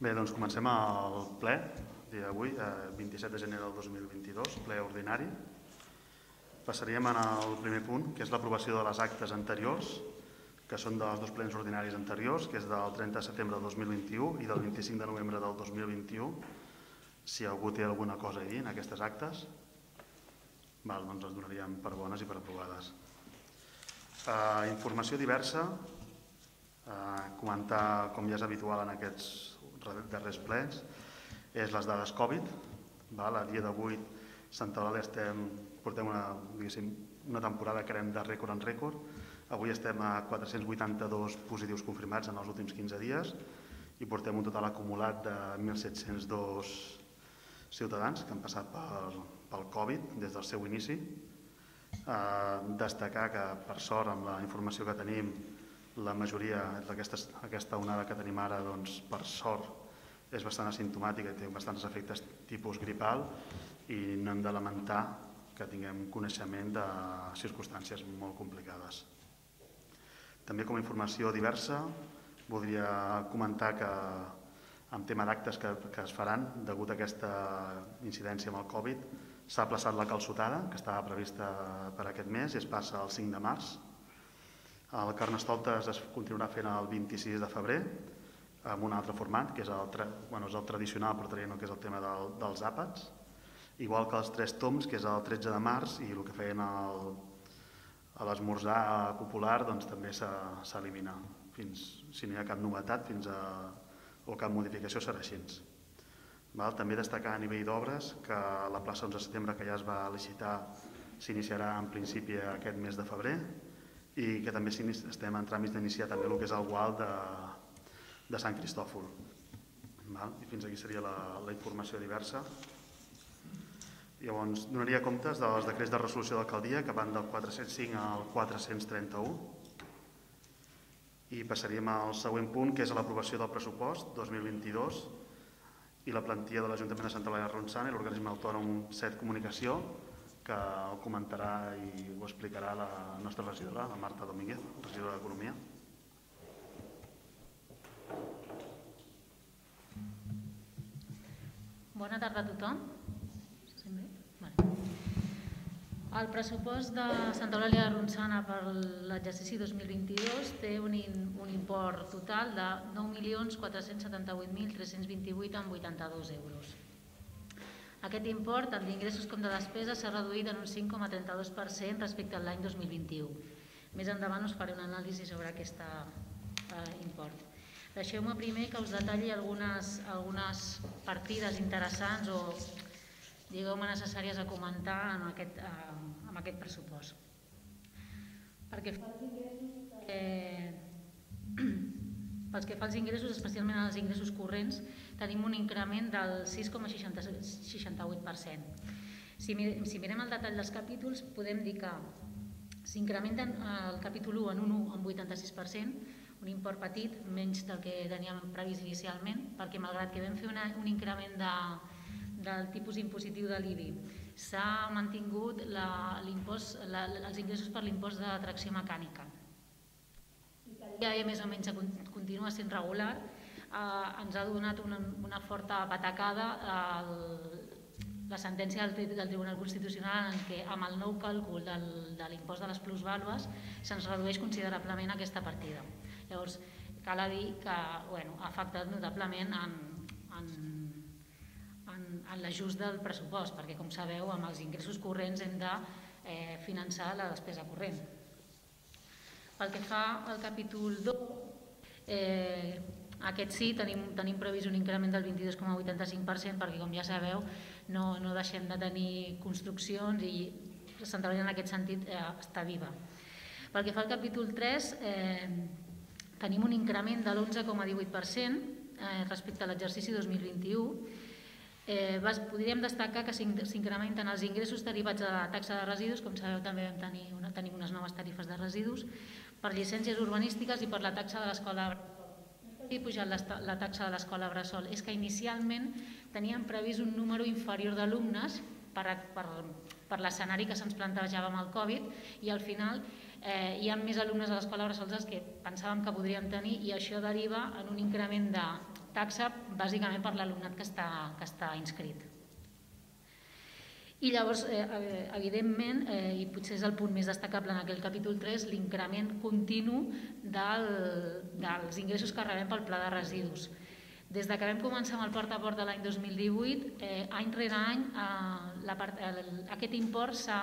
Bé, doncs comencem el ple d'avui, eh, 27 de gener del 2022, ple ordinari. Passaríem al primer punt, que és l'aprovació de les actes anteriors, que són dels dos plens ordinaris anteriors, que és del 30 de setembre del 2021 i del 25 de novembre del 2021. Si algú té alguna cosa a dir en aquestes actes, val, doncs les donaríem per bones i per aprovades. Uh, informació diversa, uh, comentar, com ja és habitual en aquests darrers plens, és les dades Covid. A dia d'avui, Santa Eulàlia estem, portem una, una temporada que anem de rècord en rècord. Avui estem a 482 positius confirmats en els últims 15 dies i portem un total acumulat de 1.702 ciutadans que han passat pel, pel Covid des del seu inici Eh, destacar que, per sort, amb la informació que tenim, la majoria d'aquesta onada que tenim ara, doncs, per sort, és bastant asimptomàtica té bastants efectes tipus gripal i no hem de lamentar que tinguem coneixement de circumstàncies molt complicades. També com a informació diversa, voldria comentar que en tema d'actes que, que es faran degut a aquesta incidència amb el Covid, S'ha plaçat la calçotada, que estava prevista per aquest mes, i es passa el 5 de març. El Carnestoltes es continuarà fent el 26 de febrer, amb un altre format, que és el, bueno, és el tradicional no, que és el tema del, dels àpats, igual que els tres toms, que és el 13 de març, i el que feien el, a l'esmorzar popular doncs, també s'elimina. Fins, si no hi ha cap novetat fins a, o cap modificació serà així. Val? També destacar a nivell d'obres que la plaça 11 de setembre que ja es va licitar s'iniciarà en principi aquest mes de febrer i que també estem en tràmits d'iniciar també el que és el gual de, de Sant Cristòfol. Val? I fins aquí seria la, la informació diversa. Llavors, donaria comptes dels decrets de resolució d'alcaldia que van del 405 al 431 i passaríem al següent punt, que és l'aprovació del pressupost 2022 i la plantilla de l'Ajuntament de Santa Eulàlia Ronçana i l'organisme autònom Set Comunicació, que ho comentarà i ho explicarà la nostra regidora, la Marta Domínguez, regidora d'Economia. Bona tarda a tothom. El pressupost de Santa Eulàlia de Ronçana per l'exercici 2022 té un, un import total de 9.478.328,82 euros. Aquest import, tant d'ingressos com de despesa, s'ha reduït en un 5,32% respecte a l'any 2021. Més endavant us faré una anàlisi sobre aquest eh, import. Deixeu-me primer que us detalli algunes, algunes partides interessants o digueu-me necessàries a comentar en aquest, eh, amb aquest pressupost. Perquè eh, pels que fa els ingressos, especialment els ingressos corrents, tenim un increment del 6,68%. Si, si mirem el detall dels capítols, podem dir que s'incrementen el capítol 1 en un 1,86%, un import petit, menys del que teníem previst inicialment, perquè malgrat que vam fer una, un increment de, del tipus impositiu de l'IBI. S'ha mantingut la, la, els ingressos per l'impost de tracció mecànica. Ja més o menys continua sent regular. Eh, ens ha donat una, una forta patacada el, la sentència del, del Tribunal Constitucional en què amb el nou càlcul del, de l'impost de les plusvàlues se'ns redueix considerablement aquesta partida. Llavors, cal dir que bueno, ha afectat notablement en, en en, en l'ajust del pressupost, perquè com sabeu amb els ingressos corrents hem de eh, finançar la despesa corrent. Pel que fa al capítol 2, eh, aquest sí, tenim, tenim previst un increment del 22,85% perquè com ja sabeu no, no deixem de tenir construccions i Sant Eulàlia en aquest sentit eh, està viva. Pel que fa al capítol 3, eh, tenim un increment de l'11,18% eh, respecte a l'exercici 2021 Eh, podríem destacar que s'incrementen els ingressos derivats de la taxa de residus, com sabeu també vam tenir una, tenim unes noves tarifes de residus, per llicències urbanístiques i per la taxa de l'escola i pujat la, la taxa de l'escola Bressol. És que inicialment teníem previst un número inferior d'alumnes per, per, per l'escenari que se'ns plantejava amb el Covid i al final eh, hi ha més alumnes a l'escola Bressol dels que pensàvem que podríem tenir i això deriva en un increment de taxa bàsicament per l'alumnat que, està, que està inscrit. I llavors, eh, eh, evidentment, eh, i potser és el punt més destacable en aquell capítol 3, l'increment continu del, dels ingressos que rebem pel pla de residus. Des de que vam començar amb el port a port de l'any 2018, eh, any rere any, eh, la part, eh, aquest import s'ha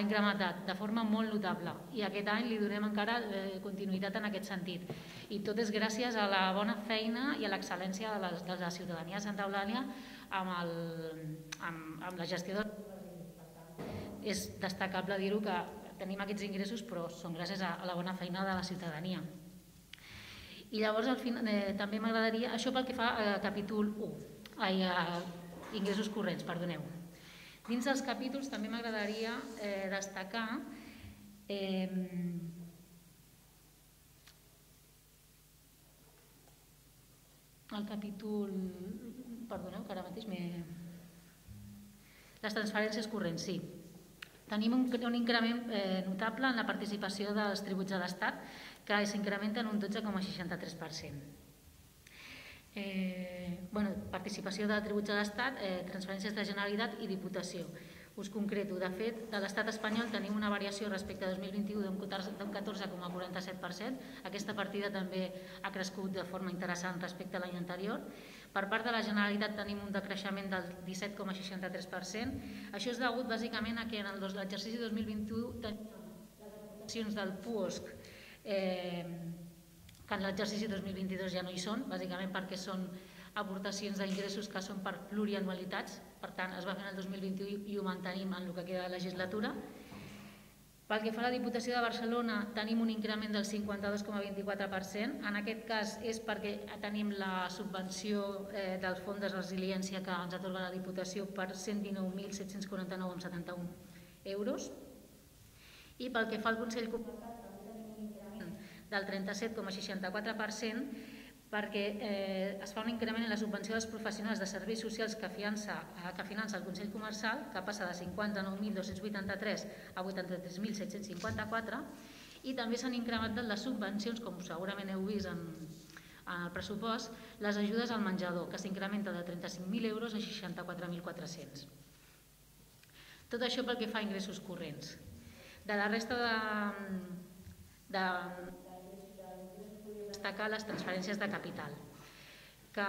incrementat de forma molt notable i aquest any li donem encara eh, continuïtat en aquest sentit. I tot és gràcies a la bona feina i a l'excel·lència de, de la ciutadania de Santa Eulàlia amb, el, amb, amb la gestió de... És destacable dir-ho que tenim aquests ingressos però són gràcies a, a la bona feina de la ciutadania. I llavors al final, eh, també m'agradaria, això pel que fa a capítol 1, ai, a ingressos corrents, perdoneu. Dins dels capítols també m'agradaria eh, destacar eh, el capítol Perdoneu, que ara mateix m'he... Les transferències corrents, sí. Tenim un, un increment eh, notable en la participació dels tributs de l'Estat, que s'incrementen un 12,63%. Eh, bueno, participació de tributs de l'Estat, eh, transferències de Generalitat i Diputació. Us concreto, de fet, de l'estat espanyol tenim una variació respecte a 2021 d'un 14,47%. Aquesta partida també ha crescut de forma interessant respecte a l'any anterior. Per part de la Generalitat tenim un decreixement del 17,63%. Això és degut bàsicament a que en l'exercici 2021 tenim accions del PUOSC eh, que en l'exercici 2022 ja no hi són, bàsicament perquè són aportacions d'ingressos que són per plurianualitats, per tant es va fer en el 2021 i ho mantenim en el que queda de legislatura. Pel que fa a la Diputació de Barcelona tenim un increment del 52,24%, en aquest cas és perquè tenim la subvenció eh, del Fons de Resiliència que ens atorga la Diputació per 119.749,71 euros. I pel que fa al Consell Comarcal també tenim un increment del 37,64% perquè eh, es fa un increment en la subvenció dels professionals de serveis socials que, fiança, eh, que finança el Consell Comercial, que passa de 59.283 a 83.754, i també s'han incrementat les subvencions, com segurament heu vist en, en el pressupost, les ajudes al menjador, que s'incrementa de 35.000 euros a 64.400. Tot això pel que fa a ingressos corrents. De la resta de, de, destacar les transferències de capital, que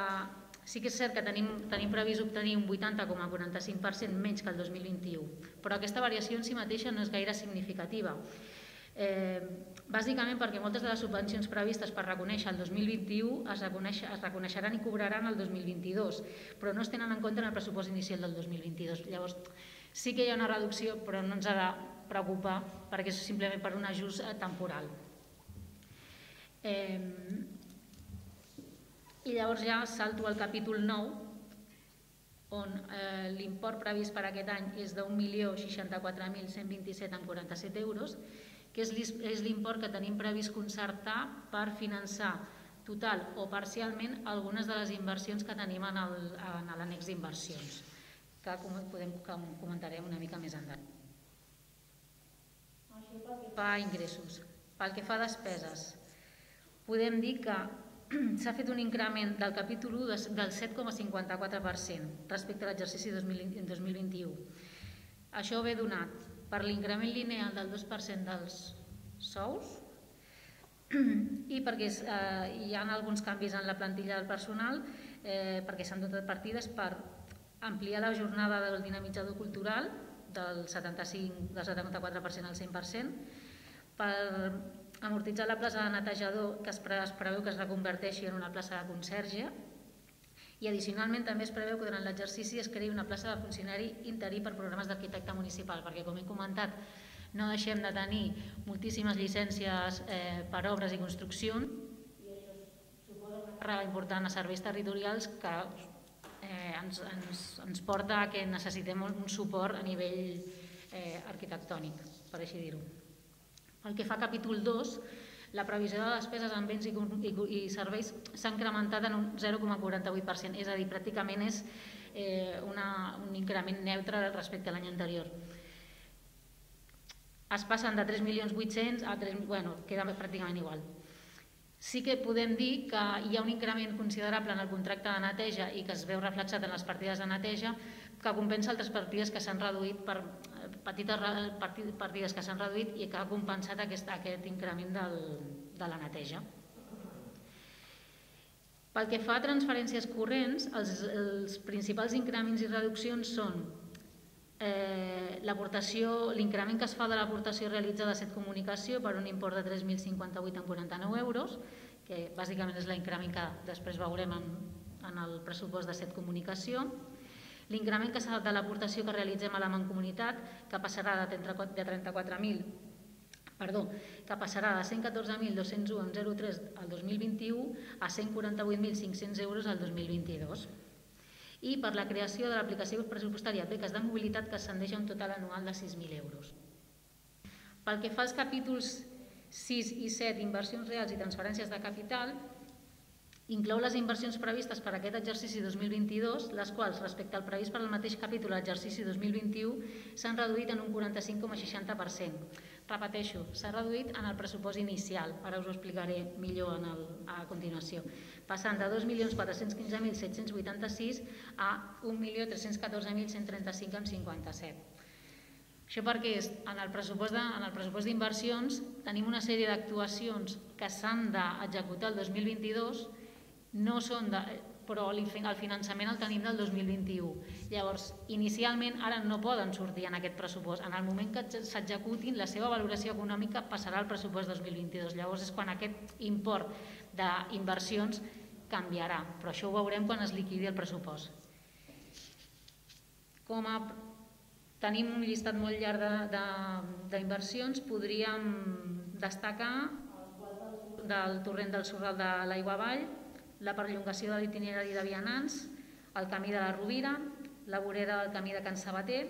sí que és cert que tenim, tenim previst obtenir un 80,45% menys que el 2021, però aquesta variació en si mateixa no és gaire significativa. Eh, bàsicament perquè moltes de les subvencions previstes per reconèixer el 2021 es, reconeix, es reconeixeran i cobraran el 2022, però no es tenen en compte en el pressupost inicial del 2022. Llavors, sí que hi ha una reducció, però no ens ha de preocupar perquè és simplement per un ajust eh, temporal. Eh, I llavors ja salto al capítol 9, on eh, l'import previst per aquest any és de 1.064.127,47 euros, que és l'import que tenim previst concertar per finançar total o parcialment algunes de les inversions que tenim en l'annex d'inversions, que, podem, que comentarem una mica més endavant. Pel que fa a ingressos. Pel que fa a despeses, podem dir que s'ha fet un increment del capítol 1 del 7,54% respecte a l'exercici 2021. Això ve donat per l'increment lineal del 2% dels sous i perquè eh, hi ha alguns canvis en la plantilla del personal eh, perquè s'han dotat partides per ampliar la jornada del dinamitzador cultural del 75 del 74% al 100%, per amortitzar la plaça de netejador que es preveu que es reconverteixi en una plaça de conserge i addicionalment també es preveu que durant l'exercici es creï una plaça de funcionari interí per programes d'arquitecte municipal perquè com he comentat no deixem de tenir moltíssimes llicències eh, per obres i construccions i això suposa una càrrega important a serveis territorials que eh, ens, ens, ens porta a que necessitem un suport a nivell eh, arquitectònic, per així dir-ho. El que fa capítol 2, la previsió de despeses en béns i, i, serveis s'ha incrementat en un 0,48%, és a dir, pràcticament és eh, una, un increment neutre respecte a l'any anterior. Es passen de 3.800.000 a 3, bueno, queda pràcticament igual. Sí que podem dir que hi ha un increment considerable en el contracte de neteja i que es veu reflexat en les partides de neteja que compensa altres partides que s'han reduït per petites partides que s'han reduït i que ha compensat aquest, aquest increment del, de la neteja. Pel que fa a transferències corrents, els, els principals increments i reduccions són eh, l'increment que es fa de l'aportació realitzada a Set Comunicació per un import de 3.058,49 euros, que bàsicament és l'increment que després veurem en, en el pressupost de Set Comunicació, l'increment que de l'aportació que realitzem a la Mancomunitat, que passarà de 34.000 perdó, que passarà de 114.201,03 al 2021 a 148.500 euros al 2022 i per la creació de l'aplicació pressupostària beques de mobilitat que ascendeix a un total anual de 6.000 euros. Pel que fa als capítols 6 i 7, inversions reals i transferències de capital, inclou les inversions previstes per a aquest exercici 2022, les quals, respecte al previst per al mateix capítol l'exercici 2021, s'han reduït en un 45,60%. Repeteixo, s'ha reduït en el pressupost inicial, ara us ho explicaré millor en el, a continuació, passant de 2.415.786 a 1.314.135,57. Això perquè és, en el pressupost d'inversions tenim una sèrie d'actuacions que s'han d'executar el 2022 no són de, però el finançament el tenim del 2021. Llavors, inicialment, ara no poden sortir en aquest pressupost. En el moment que s'executin, la seva valoració econòmica passarà al pressupost 2022. Llavors és quan aquest import d'inversions canviarà, però això ho veurem quan es liquidi el pressupost. Com a tenim un llistat molt llarg d'inversions, podríem destacar del torrent del Sorral de l'Aigua Vall, la perllongació de l'itinerari de vianants, el camí de la Rovira, la vorera del camí de Can Sabater,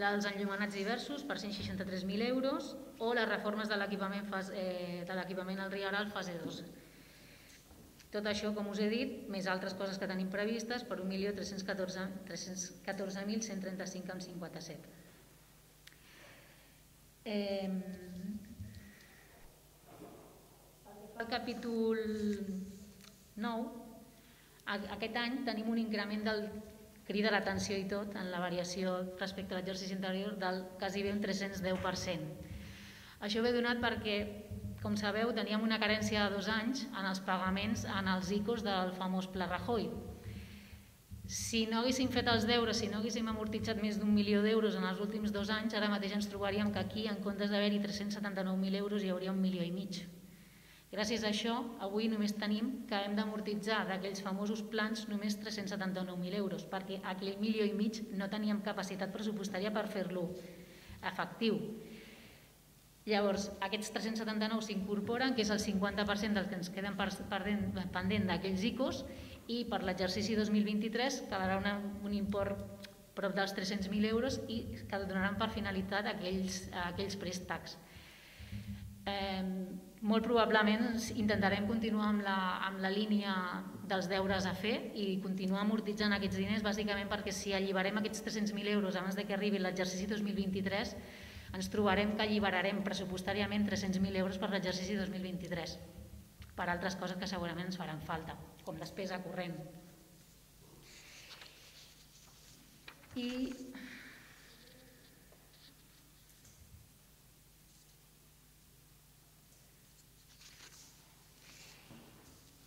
els enllumenats diversos per 163.000 euros o les reformes de l'equipament eh, al Riaral fase 2. Tot això, com us he dit, més altres coses que tenim previstes per 1.314.135,57. Eh, el capítol 9, aquest any tenim un increment del crida l'atenció i tot en la variació respecte a l'exercici anterior del quasi bé un 310%. Això ve donat perquè, com sabeu, teníem una carència de dos anys en els pagaments en els ICOs del famós Pla Rajoy. Si no haguéssim fet els deures, si no haguéssim amortitzat més d'un milió d'euros en els últims dos anys, ara mateix ens trobaríem que aquí, en comptes d'haver-hi 379.000 euros, hi hauria un milió i mig. Gràcies a això, avui només tenim que hem d'amortitzar d'aquells famosos plans només 379.000 euros, perquè aquell milió i mig no teníem capacitat pressupostària per fer-lo efectiu. Llavors, aquests 379 s'incorporen, que és el 50% del que ens queden pendent d'aquells ICOs, i per l'exercici 2023 quedarà una, un import prop dels 300.000 euros i que donaran per finalitat aquells, aquells préstecs. Eh, molt probablement intentarem continuar amb la, amb la línia dels deures a fer i continuar amortitzant aquests diners bàsicament perquè si alliberem aquests 300.000 euros abans de que arribi l'exercici 2023 ens trobarem que alliberarem pressupostàriament 300.000 euros per l'exercici 2023 per altres coses que segurament ens faran falta, com despesa corrent. I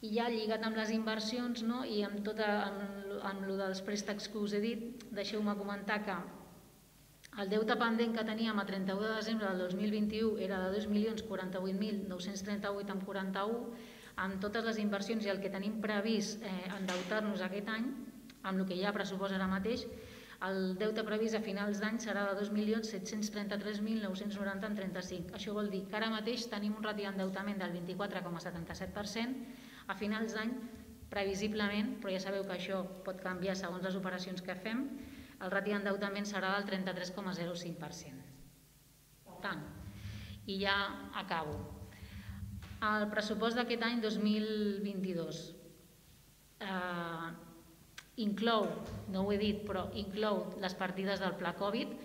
I ja lligat amb les inversions no, i amb, tota, amb, amb lo dels préstecs que us he dit, deixeu-me comentar que el deute pendent que teníem a 31 de desembre del 2021 era de 2.048.938,41, amb totes les inversions i el que tenim previst eh, endeutar-nos aquest any, amb el que ja pressuposa ara mateix, el deute previst a finals d'any serà de 2.733.990,35. Això vol dir que ara mateix tenim un rati d'endeutament del 24,77%, a finals d'any, previsiblement, però ja sabeu que això pot canviar segons les operacions que fem, el rati d'endeutament serà del 33,05%. Per tant, i ja acabo. El pressupost d'aquest any 2022 eh, inclou, no ho he dit, però inclou les partides del pla Covid.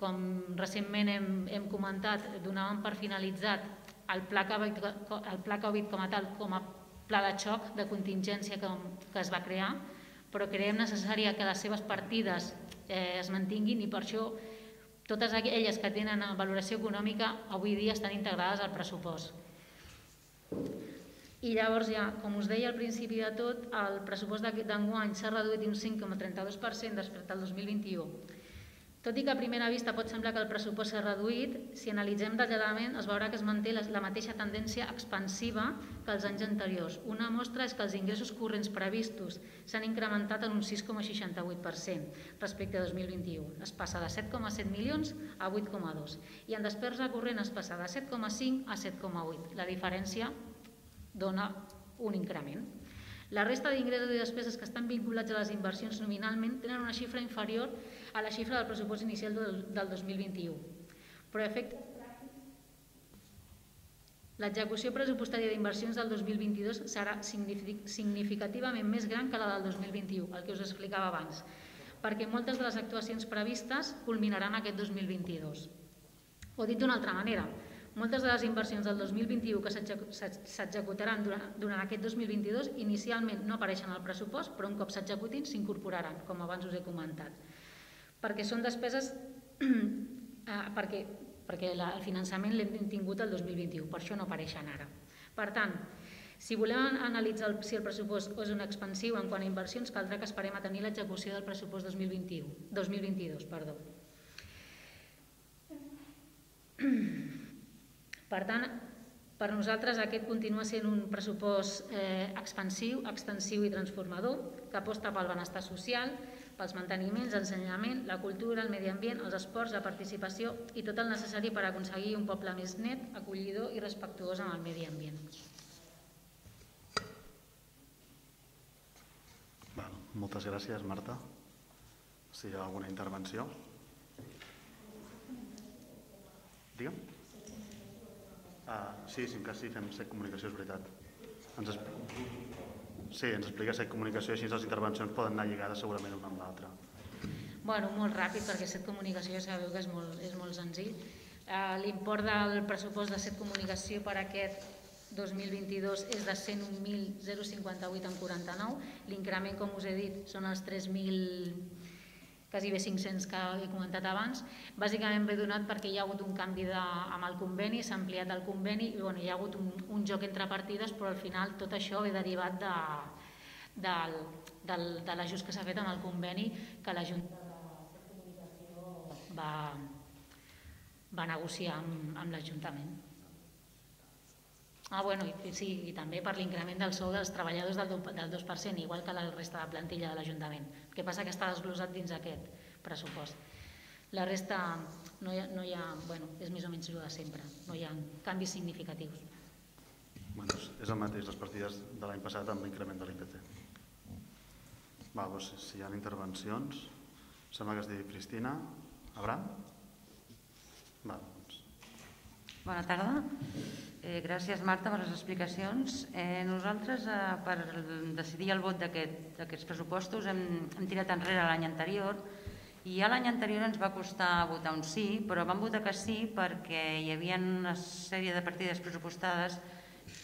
Com recentment hem, hem comentat, donàvem per finalitzat el pla, Covid, el pla Covid com a tal, com a pla de xoc de contingència que, que es va crear, però creiem necessària que les seves partides eh, es mantinguin i per això totes aquelles que tenen valoració econòmica avui dia estan integrades al pressupost. I llavors ja, com us deia al principi de tot, el pressupost d'enguany s'ha reduït un 5,32% després del 2021 tot i que a primera vista pot semblar que el pressupost s'ha reduït, si analitzem detalladament es veurà que es manté la mateixa tendència expansiva que els anys anteriors. Una mostra és que els ingressos corrents previstos s'han incrementat en un 6,68% respecte a 2021. Es passa de 7,7 milions a 8,2 i en despesa corrent es passa de 7,5 a 7,8. La diferència dona un increment. La resta d'ingressos i despeses que estan vinculats a les inversions nominalment tenen una xifra inferior a la xifra del pressupost inicial del, del 2021. Però efecte L'execució pressupostària d'inversions del 2022 serà significativament més gran que la del 2021, el que us explicava abans, perquè moltes de les actuacions previstes culminaran aquest 2022. O dit d'una altra manera, moltes de les inversions del 2021 que s'executaran durant aquest 2022 inicialment no apareixen al pressupost, però un cop s'executin s'incorporaran, com abans us he comentat. Perquè són despeses eh, perquè, perquè la, el finançament l'hem tingut el 2021, per això no apareixen ara. Per tant, si volem analitzar el, si el pressupost és un expansiu en quant a inversions, caldrà que esperem a tenir l'execució del pressupost 2021, 2022. Perdó. Per tant, per nosaltres aquest continua sent un pressupost eh, expansiu, extensiu i transformador que aposta pel benestar social, pels manteniments, l'ensenyament, la cultura, el medi ambient, els esports, la participació i tot el necessari per aconseguir un poble més net, acollidor i respectuós amb el medi ambient. Moltes gràcies, Marta. Si hi ha alguna intervenció. Digue'm. Uh, sí, sí, que sí, fem set comunicació, és veritat. Ens es... Sí, ens explica set comunicació, així les intervencions poden anar lligades segurament una amb l'altra. Bueno, molt ràpid, perquè set comunicació ja sabeu que és molt, és molt senzill. Uh, L'import del pressupost de set comunicació per aquest 2022 és de 101.058,49. L'increment, com us he dit, són els 3.000 quasi bé 500 que he comentat abans, bàsicament ve donat perquè hi ha hagut un canvi de, amb el conveni, s'ha ampliat el conveni i bueno, hi ha hagut un, un joc entre partides, però al final tot això ve derivat de, del, del, de l'ajust que s'ha fet amb el conveni que la Junta de Comunicació va, va negociar amb, amb l'Ajuntament. Ah, bueno, i, sí, i també per l'increment del sou dels treballadors del, del 2%, igual que la resta de plantilla de l'Ajuntament. El que passa que està desglosat dins aquest pressupost. La resta no hi ha, no hi ha bueno, és més o menys el de sempre, no hi ha canvis significatius. Bueno, és el mateix les partides de l'any passat amb l'increment de l'IPT. Va, doncs, si hi ha intervencions, sembla que es digui Cristina. Abraham? Va, doncs. Bona tarda. Eh, gràcies, Marta, per les explicacions. Eh, nosaltres, eh, per decidir el vot d'aquests aquest, pressupostos, hem, hem tirat enrere l'any anterior i ja l'any anterior ens va costar votar un sí, però vam votar que sí perquè hi havia una sèrie de partides pressupostades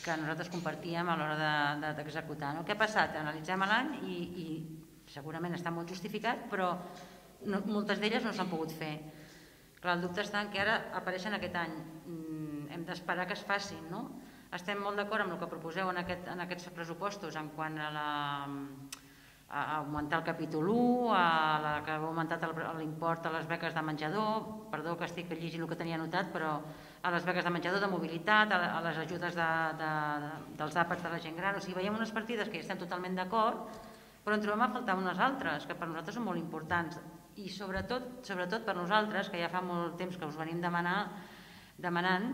que nosaltres compartíem a l'hora d'executar. De, de, no? Què ha passat? Analitzem l'any i, i segurament està molt justificat, però no, moltes d'elles no s'han pogut fer. Clar, el dubte està en que ara apareixen aquest any hem d'esperar que es facin. No? Estem molt d'acord amb el que proposeu en, aquest, en aquests pressupostos en quant a la a augmentar el capítol 1, a la que ha augmentat l'import a les beques de menjador, perdó que estic llegint el que tenia anotat, però a les beques de menjador, de mobilitat, a, les ajudes de, de, de, dels àpats de la gent gran. O sigui, veiem unes partides que hi estem totalment d'acord, però en trobem a faltar unes altres, que per nosaltres són molt importants. I sobretot, sobretot per nosaltres, que ja fa molt temps que us venim demanar, demanant,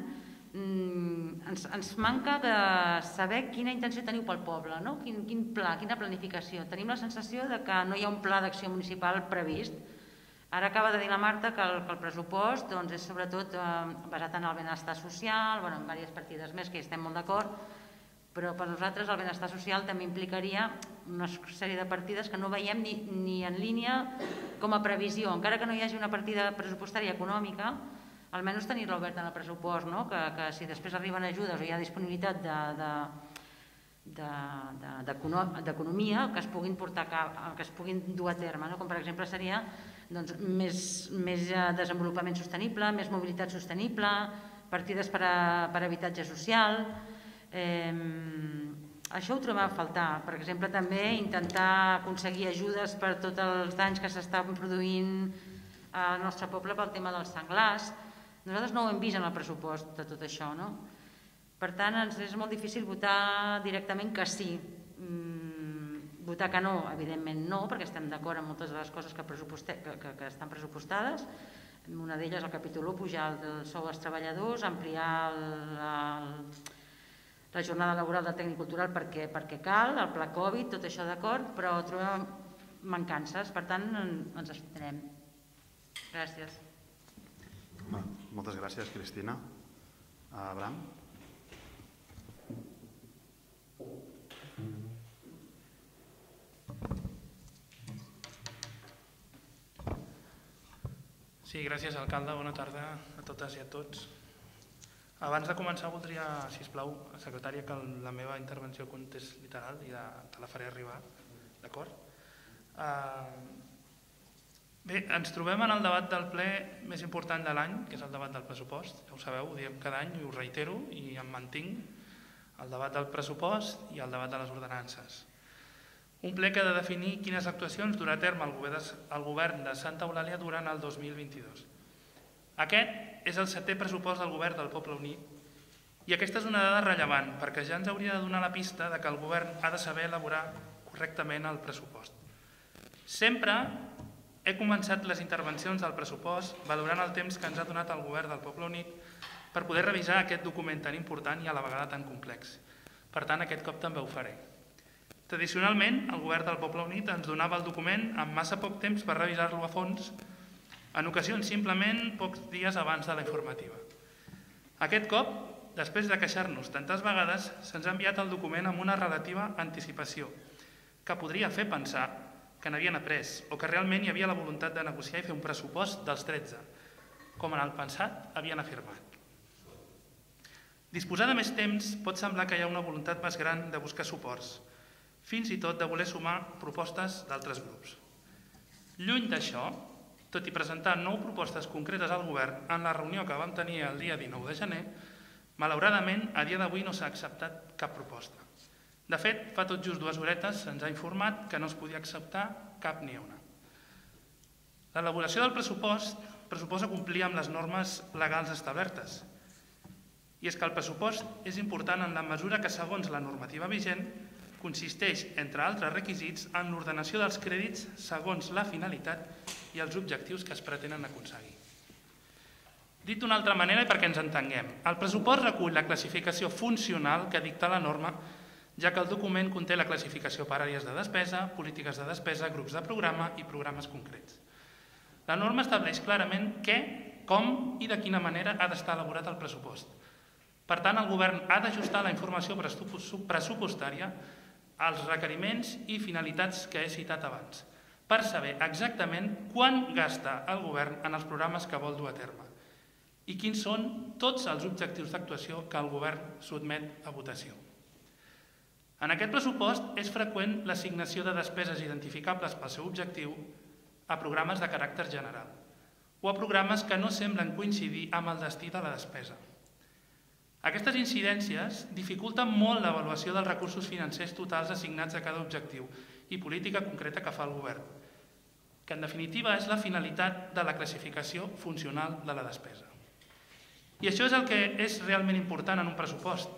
ens, ens manca de saber quina intenció teniu pel poble, no? quin, quin pla, quina planificació. Tenim la sensació de que no hi ha un pla d'acció municipal previst. Ara acaba de dir la Marta que el, que el pressupost doncs, és sobretot eh, basat en el benestar social, bueno, en diverses partides més que hi estem molt d'acord, però per nosaltres el benestar social també implicaria una sèrie de partides que no veiem ni, ni en línia com a previsió. Encara que no hi hagi una partida pressupostària econòmica, almenys tenir-la oberta en el pressupost, no? que, que si després arriben ajudes o hi ha disponibilitat de, de, d'economia que es puguin portar a, que es puguin dur a terme, no? com per exemple seria doncs, més, més eh, desenvolupament sostenible, més mobilitat sostenible, partides per a, per a habitatge social, eh, això ho trobem a faltar. Per exemple, també intentar aconseguir ajudes per tots els danys que s'estan produint al nostre poble pel tema dels senglars. Nosaltres no ho hem vist en el pressupost de tot això. No? Per tant, ens és molt difícil votar directament que sí. Mm, votar que no, evidentment no, perquè estem d'acord amb moltes de les coses que, que, que, que estan pressupostades. Una d'elles, el capítol 1, pujar el sou als treballadors, ampliar el, el, la jornada laboral del tècnic cultural perquè, perquè cal, el pla Covid, tot això d'acord, però trobem mancances, per tant ens abstindrem. Gràcies. Moltes gràcies, Cristina. Abraham? Sí, gràcies, alcalde. Bona tarda a totes i a tots. Abans de començar voldria, si us plau, secretària, que la meva intervenció comptés literal i te la faré arribar, d'acord? Uh, bé, ens trobem en el debat del ple més important de l'any, que és el debat del pressupost. Ja ho sabeu, ho diem cada any i ho reitero i em mantinc. El debat del pressupost i el debat de les ordenances. Un ple que ha de definir quines actuacions durà a terme el govern de, Santa Eulàlia durant el 2022. Aquest és el setè pressupost del govern del Poble Unit i aquesta és una dada rellevant perquè ja ens hauria de donar la pista de que el govern ha de saber elaborar correctament el pressupost. Sempre he començat les intervencions del pressupost valorant el temps que ens ha donat el govern del Poble Unit per poder revisar aquest document tan important i a la vegada tan complex. Per tant, aquest cop també ho faré. Tradicionalment, el govern del Poble Unit ens donava el document amb massa poc temps per revisar-lo a fons en ocasions simplement pocs dies abans de la informativa. Aquest cop, després de queixar-nos tantes vegades, se'ns ha enviat el document amb una relativa anticipació, que podria fer pensar que n'havien après o que realment hi havia la voluntat de negociar i fer un pressupost dels 13, com en el passat havien afirmat. Disposar de més temps pot semblar que hi ha una voluntat més gran de buscar suports, fins i tot de voler sumar propostes d'altres grups. Lluny d'això, tot i presentar nou propostes concretes al govern en la reunió que vam tenir el dia 19 de gener, malauradament, a dia d'avui no s'ha acceptat cap proposta. De fet, fa tot just dues horetes se'ns ha informat que no es podia acceptar cap ni una. L'elaboració del pressupost pressuposa complir amb les normes legals establertes. I és que el pressupost és important en la mesura que, segons la normativa vigent, consisteix, entre altres requisits, en l'ordenació dels crèdits segons la finalitat i els objectius que es pretenen aconseguir. Dit d'una altra manera i perquè ens entenguem, el pressupost recull la classificació funcional que dicta la norma, ja que el document conté la classificació per àrees de despesa, polítiques de despesa, grups de programa i programes concrets. La norma estableix clarament què, com i de quina manera ha d'estar elaborat el pressupost. Per tant, el govern ha d'ajustar la informació pressupostària als requeriments i finalitats que he citat abans, per saber exactament quan gasta el govern en els programes que vol dur a terme i quins són tots els objectius d'actuació que el govern sotmet a votació. En aquest pressupost és freqüent l'assignació de despeses identificables pel seu objectiu a programes de caràcter general o a programes que no semblen coincidir amb el destí de la despesa. Aquestes incidències dificulten molt l'avaluació dels recursos financers totals assignats a cada objectiu i política concreta que fa el govern, que en definitiva és la finalitat de la classificació funcional de la despesa. I això és el que és realment important en un pressupost,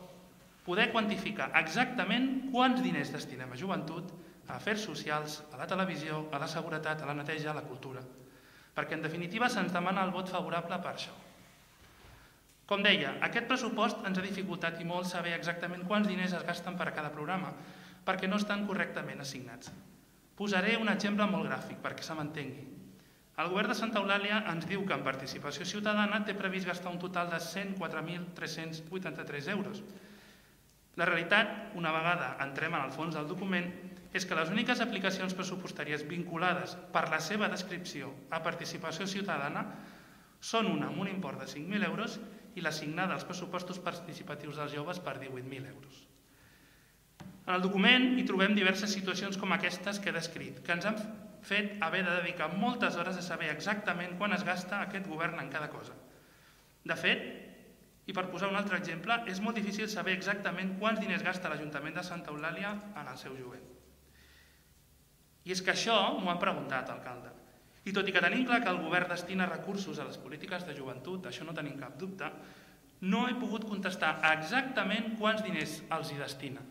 poder quantificar exactament quants diners destinem a joventut, a afers socials, a la televisió, a la seguretat, a la neteja, a la cultura, perquè en definitiva se'ns demana el vot favorable per això. Com deia, aquest pressupost ens ha dificultat i molt saber exactament quants diners es gasten per a cada programa, perquè no estan correctament assignats. Posaré un exemple molt gràfic perquè se m'entengui. El govern de Santa Eulàlia ens diu que en participació ciutadana té previst gastar un total de 104.383 euros. La realitat, una vegada entrem en el fons del document, és que les úniques aplicacions pressupostàries vinculades per la seva descripció a participació ciutadana Són una amb un import de 5.000 euros i l'assignada als pressupostos participatius dels joves per 18.000 euros. En el document hi trobem diverses situacions com aquestes que he descrit, que ens han fet haver de dedicar moltes hores a saber exactament quan es gasta aquest govern en cada cosa. De fet, i per posar un altre exemple, és molt difícil saber exactament quants diners gasta l'Ajuntament de Santa Eulàlia en el seu jovent. I és que això m'ho han preguntat, alcalde. I tot i que tenim clar que el govern destina recursos a les polítiques de joventut, això no tenim cap dubte, no he pogut contestar exactament quants diners els hi destina,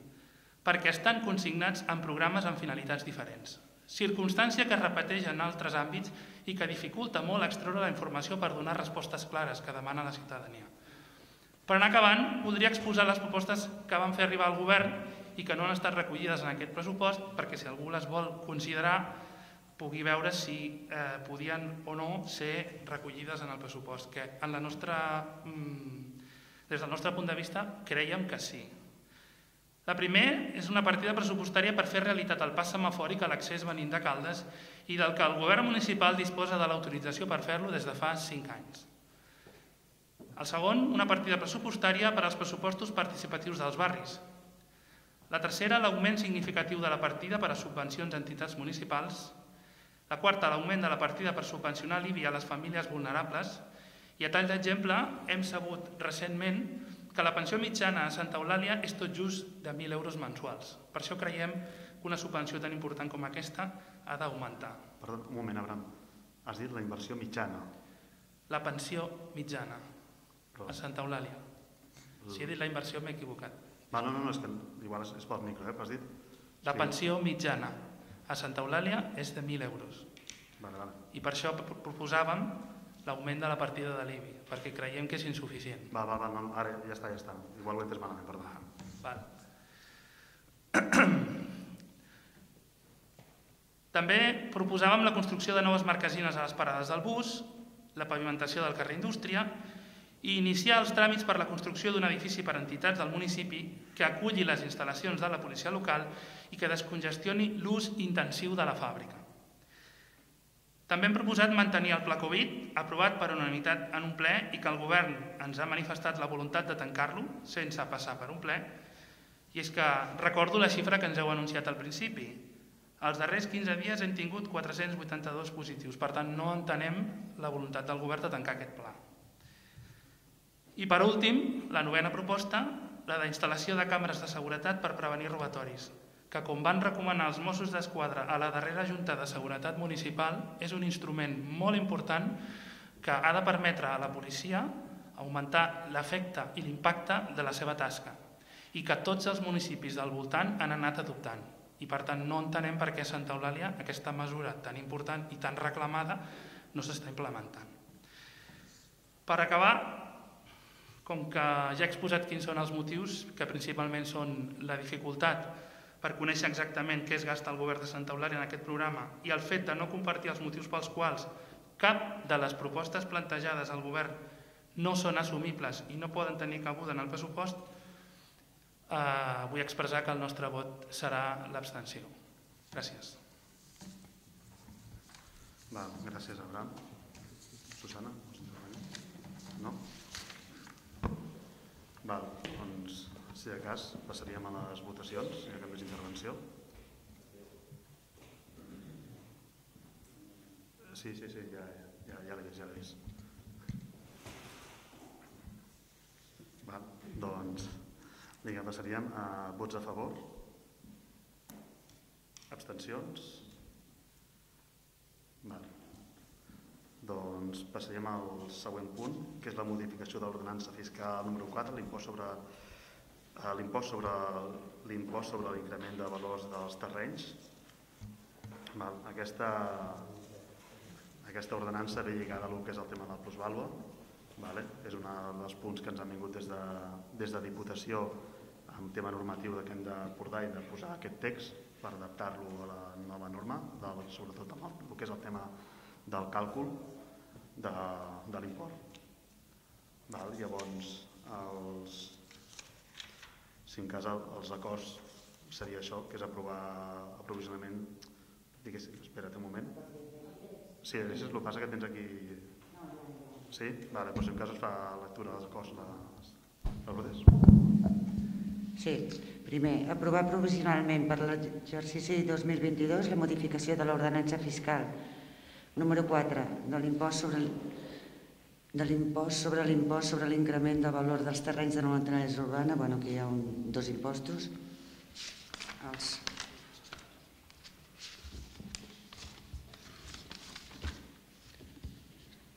perquè estan consignats en programes amb finalitats diferents. Circumstància que es repeteix en altres àmbits i que dificulta molt extreure la informació per donar respostes clares que demana la ciutadania. Per anar acabant, voldria exposar les propostes que van fer arribar al govern i que no han estat recollides en aquest pressupost perquè si algú les vol considerar pugui veure si eh, podien o no ser recollides en el pressupost, que en la nostra, mm, des del nostre punt de vista creiem que sí. La primer és una partida pressupostària per fer realitat el pas semafòric a l'accés venint de Caldes i del que el govern municipal disposa de l'autorització per fer-lo des de fa 5 anys. El segon, una partida pressupostària per als pressupostos participatius dels barris. La tercera, l'augment significatiu de la partida per a subvencions a entitats municipals la quarta, l'augment de la partida per subvencionar l'IBI a les famílies vulnerables. I a tall d'exemple, hem sabut recentment que la pensió mitjana a Santa Eulàlia és tot just de 1.000 euros mensuals. Per això creiem que una subvenció tan important com aquesta ha d'augmentar. Perdó, un moment, Abraham. Has dit la inversió mitjana. La pensió mitjana a Santa Eulàlia. Si he dit la inversió m'he equivocat. Va, no, no, no, que igual és, és pel micro, eh, has dit? La pensió mitjana a Santa Eulàlia és de 1.000 euros. Vale, vale. I per això proposàvem l'augment de la partida de l'IBI, perquè creiem que és insuficient. Va, va, va, no, ara ja està, ja està. Igual ho he entès malament, perdó. Val. També proposàvem la construcció de noves marquesines a les parades del bus, la pavimentació del carrer Indústria i iniciar els tràmits per la construcció d'un edifici per entitats del municipi que aculli les instal·lacions de la policia local i que descongestioni l'ús intensiu de la fàbrica. També hem proposat mantenir el pla Covid, aprovat per unanimitat en un ple i que el govern ens ha manifestat la voluntat de tancar-lo sense passar per un ple. I és que recordo la xifra que ens heu anunciat al principi. Els darrers 15 dies hem tingut 482 positius, per tant no entenem la voluntat del govern de tancar aquest pla. I per últim, la novena proposta, la d'instal·lació de càmeres de seguretat per prevenir robatoris que com van recomanar els Mossos d'Esquadra a la darrera Junta de Seguretat Municipal, és un instrument molt important que ha de permetre a la policia augmentar l'efecte i l'impacte de la seva tasca i que tots els municipis del voltant han anat adoptant. I per tant no entenem per què a Santa Eulàlia aquesta mesura tan important i tan reclamada no s'està implementant. Per acabar, com que ja he exposat quins són els motius, que principalment són la dificultat per conèixer exactament què es gasta el govern de Santa Eulària en aquest programa i el fet de no compartir els motius pels quals cap de les propostes plantejades al govern no són assumibles i no poden tenir cabuda en el pressupost, eh, vull expressar que el nostre vot serà l'abstenció. Gràcies. Va, gràcies, Abraham. Susana? No? Val, doncs si de cas, passaríem a les votacions, ha cap més intervenció. Sí, sí, sí, ja, ja, ja l'he vist, ja l'he vist. Va, doncs, vinga, passaríem a vots a favor. Abstencions. Val. Doncs passaríem al següent punt, que és la modificació de l'ordenança fiscal número 4, l'impost sobre Eh, l'impost sobre l'impost sobre l'increment de valors dels terrenys. Val, aquesta, aquesta ordenança ve lligada a que és el tema de la plusvàlua. Vale? És un dels punts que ens han vingut des de, des de Diputació amb tema normatiu que hem d'acordar i de posar aquest text per adaptar-lo a la nova norma, del, sobretot amb el, el que és el tema del càlcul de, de l'import. Llavors, els, si en cas els acords seria això, que és aprovar aprovisionament, diguéssim, espera't un moment. Sí, és el que passa que tens aquí... Sí? Vale, doncs en cas es fa lectura dels acords. Les, les Lourdes. Sí, primer, aprovar provisionalment per l'exercici 2022 la modificació de l'ordenança fiscal número 4 de l'impost sobre de l'impost sobre l'impost sobre l'increment de valor dels terrenys de naturalesa urbana, bueno, aquí hi ha un, dos impostos, els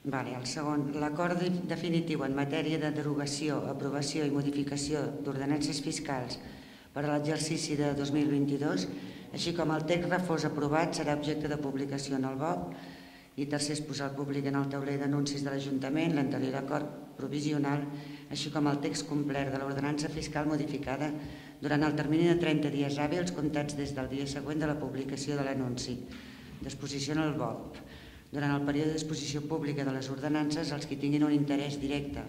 Vale, el segon, l'acord definitiu en matèria de derogació, aprovació i modificació d'ordenances fiscals per a l'exercici de 2022, així com el text refós aprovat serà objecte de publicació en el BOP i tercer és posar al públic en el tauler d'anuncis de l'Ajuntament l'anterior acord provisional, així com el text complet de l'ordenança fiscal modificada durant el termini de 30 dies hàbils comptats des del dia següent de la publicació de l'anunci. Disposició en el BOP durant el període d'exposició pública de les ordenances els que tinguin un interès directe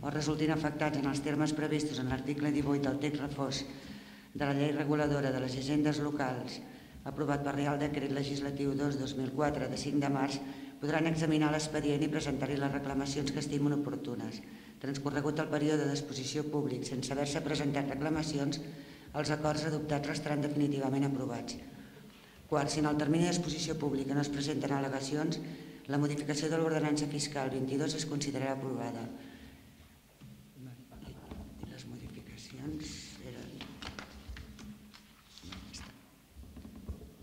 o resultin afectats en els termes previstos en l'article 18 del text reforç de la llei reguladora de les agendes locals aprovat per Real Decret Legislatiu 2-2004 de 5 de març podran examinar l'expedient i presentar-hi les reclamacions que estimen oportunes. Transcorregut el període d'exposició públic sense haver-se presentat reclamacions, els acords adoptats restaran definitivament aprovats. Quart, si en el termini d'exposició pública no es presenten al·legacions, la modificació de l'ordenança fiscal 22 es considerarà aprovada. I les modificacions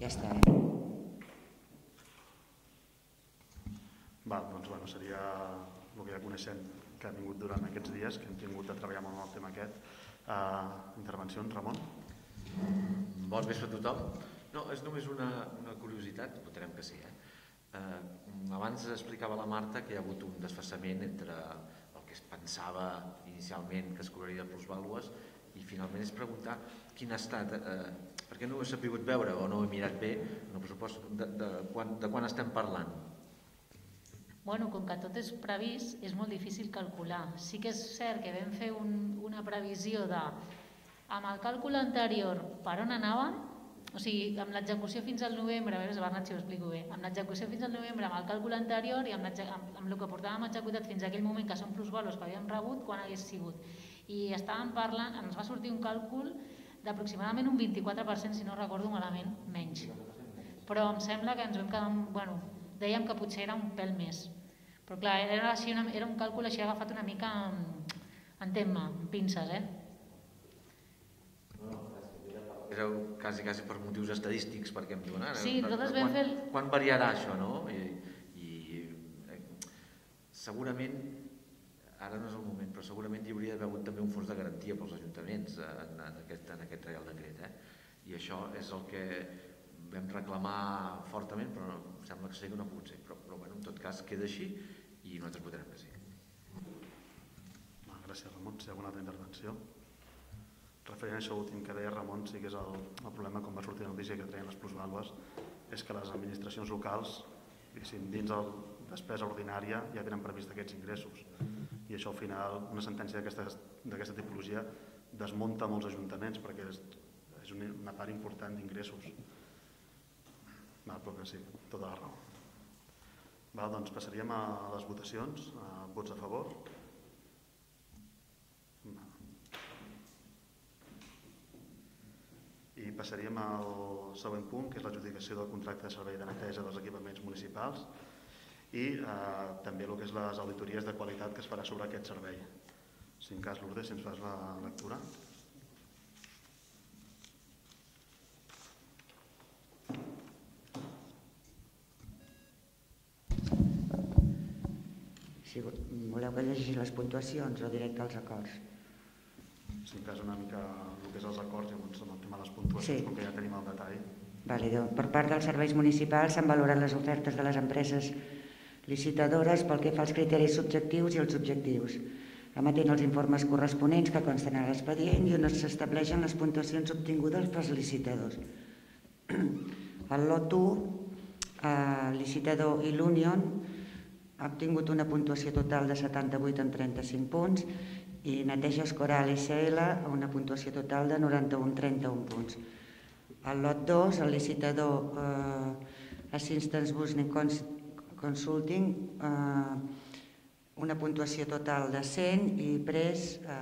Ja està? Val, doncs bueno, seria el que ja coneixem que ha vingut durant aquests dies, que hem tingut de treballar molt en el tema aquest. Uh, intervencions, Ramon? Bon vespre a tothom. No, és només una, una curiositat, votarem que sí. Eh? Eh, abans explicava la Marta que hi ha hagut un desfassament entre el que es pensava inicialment que es cobraria de plusvàlues i finalment és preguntar quin ha estat, eh, perquè no ho he sabut veure o no ho he mirat bé, no pressupost, de, de, quan, de quan estem parlant. Bueno, com que tot és previst, és molt difícil calcular. Sí que és cert que vam fer un, una previsió de, amb el càlcul anterior, per on anàvem, o sigui, amb l'execució fins al novembre, a veure si Bernat si ho explico bé, amb l'execució fins al novembre, amb el càlcul anterior i amb, amb, amb el que portàvem executat fins a aquell moment, que són plusvalos que havíem rebut, quan hagués sigut. I estàvem parlant, ens va sortir un càlcul d'aproximadament un 24%, si no recordo malament, menys. Però em sembla que ens vam quedar, bueno, dèiem que potser era un pèl més. Però clar, era, així una, era un càlcul així agafat una mica en, en tema, en pinces, eh? éreu quasi, quasi per motius estadístics, perquè em diuen... Ah, sí, nosaltres vam fer... Quan variarà això, no? I, i eh, segurament, ara no és el moment, però segurament hi hauria d'haver hagut també un fons de garantia pels ajuntaments en, en, aquest, en aquest Real Decret. Eh? I això és el que vam reclamar fortament, però no, sembla que sí que no ha pogut ser. Però, però bueno, en tot cas queda així i nosaltres votarem que sí. Gràcies, Ramon. Si hi ha alguna altra intervenció? referent a això últim que deia Ramon, sí que és el, el problema, com va sortir la notícia que treien les plusvàlues, és que les administracions locals, dins el despesa ordinària, ja tenen previst aquests ingressos. I això al final, una sentència d'aquesta tipologia desmunta molts ajuntaments perquè és, és una part important d'ingressos. Va, però que sí, tota la raó. Va, doncs passaríem a les votacions. A vots a favor? I passaríem al següent punt, que és l'adjudicació del contracte de servei de neteja dels equipaments municipals i eh, també el que és les auditories de qualitat que es farà sobre aquest servei. Si en cas, Lourdes, si ens fas la lectura. Si voleu que llegeixi les puntuacions o directe als acords si en cas una mica el que és els acords, llavors amb el tema de les puntuacions, sí. com que ja tenim el detall. Vale, per part dels serveis municipals s'han valorat les ofertes de les empreses licitadores pel que fa als criteris subjectius i els objectius, emetent els informes corresponents que consten a l'expedient i on s'estableixen les puntuacions obtingudes pels licitadors. El lot 1, el licitador i l'Union ha obtingut una puntuació total de 78 en 35 punts i Neteja Escoral SL una puntuació total de 91-31 punts. Al lot 2, el licitador eh, Assistance Business Consulting eh, una puntuació total de 100 i pres eh,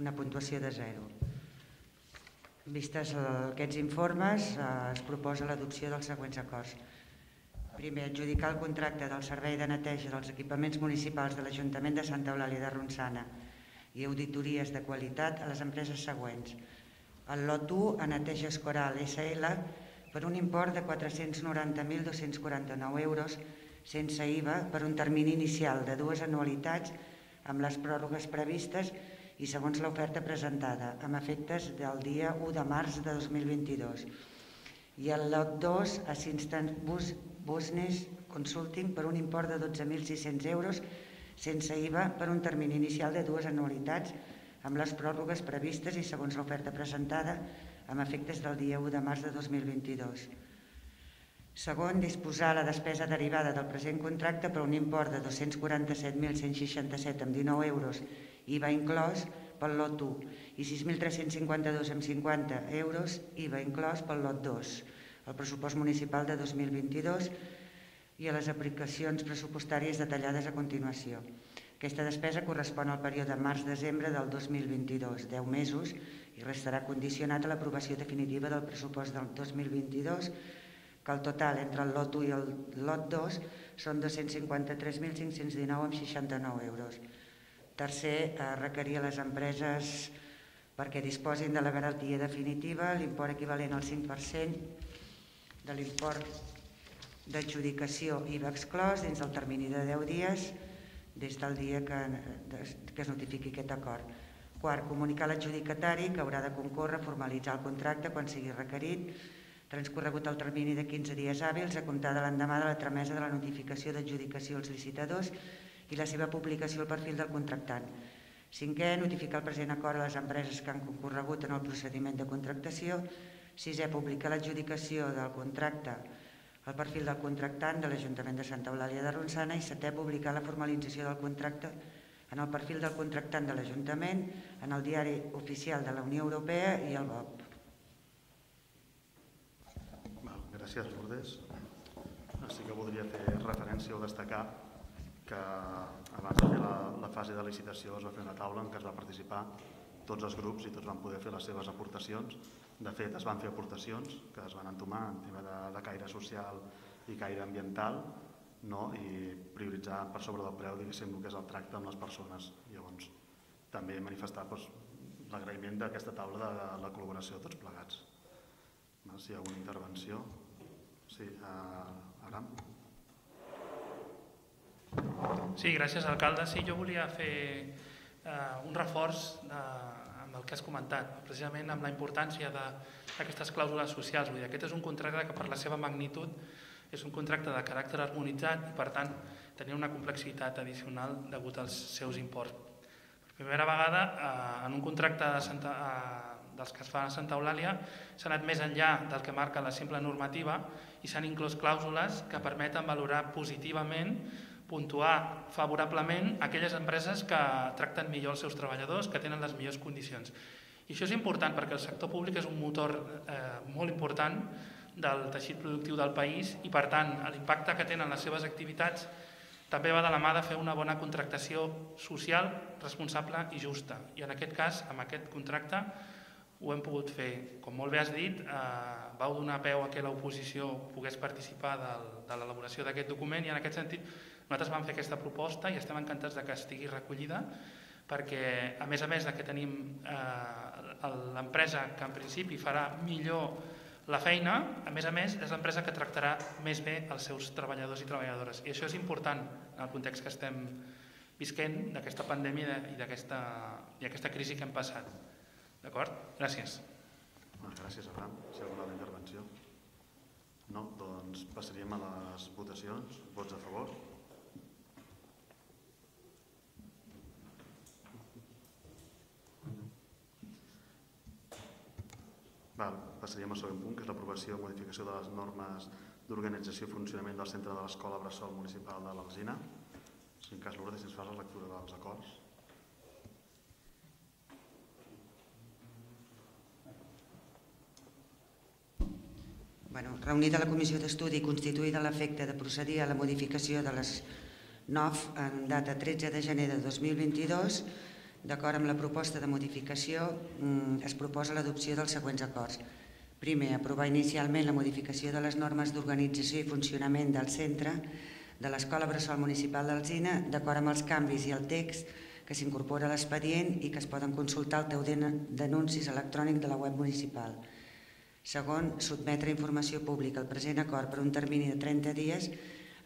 una puntuació de 0. Vistes aquests informes, eh, es proposa l'adopció dels següents acords. Primer, adjudicar el contracte del servei de neteja dels equipaments municipals de l'Ajuntament de Santa Eulàlia de Ronçana i auditories de qualitat a les empreses següents. El lot 1 a Neteja Escoral SL per un import de 490.249 euros sense IVA per un termini inicial de dues anualitats amb les pròrrogues previstes i segons l'oferta presentada, amb efectes del dia 1 de març de 2022. I el lot 2 a Sinstant Bus, Business Consulting per un import de 12.600 euros sense IVA per un termini inicial de dues anualitats amb les pròrrogues previstes i segons l'oferta presentada amb efectes del dia 1 de març de 2022. Segon, disposar la despesa derivada del present contracte per un import de 247.167 amb 19 euros, IVA inclòs, pel lot 1 i 6.352 amb 50 euros, IVA inclòs pel lot 2, el pressupost municipal de 2022 i a les aplicacions pressupostàries detallades a continuació. Aquesta despesa correspon al període març-desembre del 2022, 10 mesos, i restarà condicionat a l'aprovació definitiva del pressupost del 2022, que el total entre el lot 1 i el lot 2 són 253.519,69 euros. Tercer, eh, requerir a les empreses perquè disposin de la garantia definitiva l'import equivalent al 5% de l'import d'adjudicació IVA exclòs dins del termini de 10 dies des del dia que, que es notifiqui aquest acord. Quart, comunicar l'adjudicatari que haurà de concórrer a formalitzar el contracte quan sigui requerit, transcorregut el termini de 15 dies hàbils a comptar de l'endemà de la tramesa de la notificació d'adjudicació als licitadors i la seva publicació al perfil del contractant. Cinquè, notificar el present acord a les empreses que han concorregut en el procediment de contractació. Sisè, publicar l'adjudicació del contracte el perfil del contractant de l'Ajuntament de Santa Eulàlia de Ronçana i setè, publicar la formalització del contracte en el perfil del contractant de l'Ajuntament, en el diari oficial de la Unió Europea i el BOP. Gràcies, Lourdes. Sí que voldria fer referència o destacar que abans de fer la, la fase de licitació es va fer una taula en què es va participar tots els grups i tots van poder fer les seves aportacions de fet, es van fer aportacions que es van entomar en tema de, de caire social i caire ambiental no? i prioritzar per sobre del preu diguéssim el que és el tracte amb les persones. Llavors, també manifestar doncs, l'agraïment d'aquesta taula de la col·laboració de tots plegats. No? Si hi ha alguna intervenció. Sí, uh, Aram. Sí, gràcies, alcalde. Sí, jo volia fer eh, un reforç de, el que has comentat, precisament amb la importància d'aquestes clàusules socials. Vull dir, aquest és un contracte que per la seva magnitud és un contracte de caràcter harmonitzat i per tant tenia una complexitat addicional degut als seus imports. Per primera vegada, eh, en un contracte de Santa, eh, dels que es fa a Santa Eulàlia s'ha anat més enllà del que marca la simple normativa i s'han inclòs clàusules que permeten valorar positivament puntuar favorablement aquelles empreses que tracten millor els seus treballadors, que tenen les millors condicions. I això és important perquè el sector públic és un motor eh, molt important del teixit productiu del país i, per tant, l'impacte que tenen les seves activitats també va de la mà de fer una bona contractació social, responsable i justa. I en aquest cas, amb aquest contracte, ho hem pogut fer. Com molt bé has dit, eh, vau donar peu a que l'oposició pogués participar del, de l'elaboració d'aquest document i en aquest sentit nosaltres vam fer aquesta proposta i estem encantats de que estigui recollida perquè, a més a més de que tenim eh, l'empresa que en principi farà millor la feina, a més a més, és l'empresa que tractarà més bé els seus treballadors i treballadores. I això és important en el context que estem visquent d'aquesta pandèmia i d'aquesta aquesta crisi que hem passat. D'acord? Gràcies. Gràcies, Abraham. Si alguna intervenció? No? Doncs passaríem a les votacions. Vots a favor? Passaríem al següent punt, que és l'aprovació o modificació de les normes d'organització i funcionament del centre de l'Escola Bressol Municipal de l'Alzina. Si en cas Lourdes, si ens fas la lectura dels acords. Bueno, reunida la Comissió d'Estudi constituïda a l'efecte de procedir a la modificació de les 9, en data 13 de gener de 2022, d'acord amb la proposta de modificació, mm, es proposa l'adopció dels següents acords. Primer, aprovar inicialment la modificació de les normes d'organització i funcionament del centre de l'Escola Bressol Municipal d'Alzina, d'acord amb els canvis i el text que s'incorpora a l'expedient i que es poden consultar al teu d'anuncis electrònic de la web municipal. Segon, sotmetre informació pública al present acord per un termini de 30 dies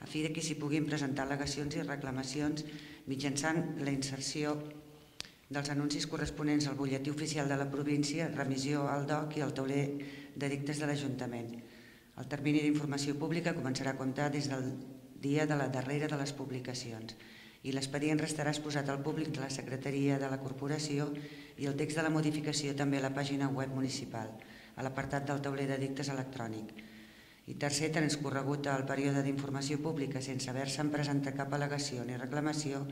a fi que s'hi puguin presentar al·legacions i reclamacions mitjançant la inserció dels anuncis corresponents al butlletí oficial de la província, remissió al DOC i al tauler de dictes de l'Ajuntament. El termini d'informació pública començarà a comptar des del dia de la darrera de les publicacions i l'expedient restarà exposat al públic de la Secretaria de la Corporació i el text de la modificació també a la pàgina web municipal, a l'apartat del tauler de dictes electrònic. I tercer, transcorregut el període d'informació pública sense haver-se'n presentat cap al·legació ni reclamació,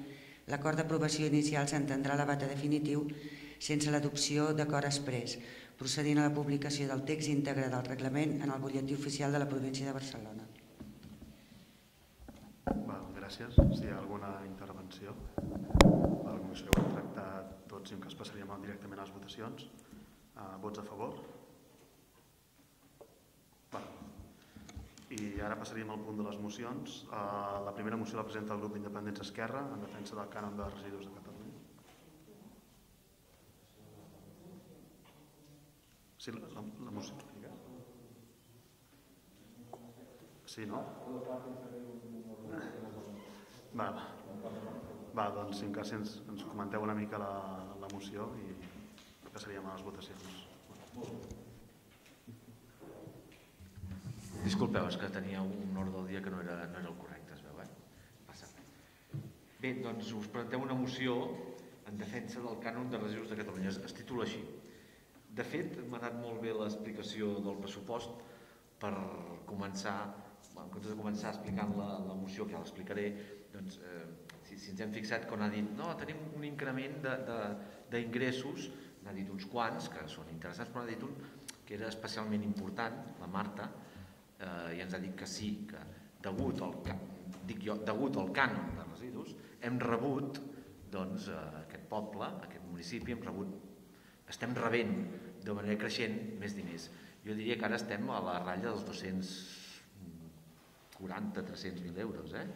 l'acord d'aprovació inicial s'entendrà a l'abata definitiu sense l'adopció d'acord express, procedint a la publicació del text íntegre del reglament en el butlletí oficial de la província de Barcelona. Gràcies. Si hi ha alguna intervenció, la comissió ho ha tractat tots i en cas passaríem directament a les votacions. Uh, vots a favor? Val. I ara passaríem al punt de les mocions. Uh, la primera moció la presenta el grup d'Independents Esquerra en defensa del cànon de residus de Catalunya. Sí, la, la, la moció. Sí, no? Va, va doncs si en cas ens, ens comenteu una mica la, la moció i passaríem a les votacions. Disculpeu, és que tenia un ordre del dia que no era, no era el correcte, es veu, eh? Passa. Bé, doncs us presentem una moció en defensa del cànon de residus de Catalunya. Es titula així. De fet, m'ha anat molt bé l'explicació del pressupost per començar en comptes de començar explicant la, la moció, que ja l'explicaré, doncs, eh, si, si ens hem fixat quan ha dit no, tenim un increment d'ingressos, n'ha dit uns quants que són interessants, però n'ha dit un que era especialment important, la Marta, eh, i ens ha dit que sí, que degut al, dic jo, degut al cànon de residus, hem rebut doncs, eh, aquest poble, aquest municipi, hem rebut, estem rebent de manera creixent més diners. Jo diria que ara estem a la ratlla dels 200 40-300.000 euros, eh?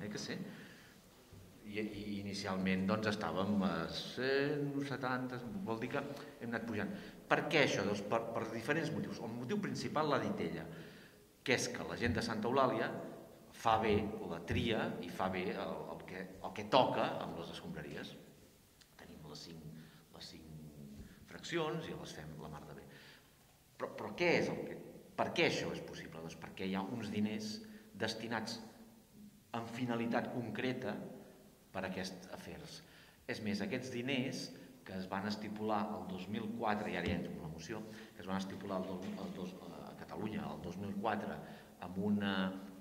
Eh que sí? I, i inicialment doncs estàvem a 170, vol dir que hem anat pujant. Per què això? Doncs per, per diferents motius. El motiu principal l'ha dit ella, que és que la gent de Santa Eulàlia fa bé la tria i fa bé el, el, que, el que toca amb les escombraries. Tenim les cinc, les cinc fraccions i les fem la mar de bé. Però, però què és el que, per què això és possible? Doncs perquè hi ha uns diners destinats amb finalitat concreta per a aquests afers. És més, aquests diners que es van estipular el 2004, i ara ja entro en la moció, que es van estipular el, el, el, a Catalunya el 2004 amb una,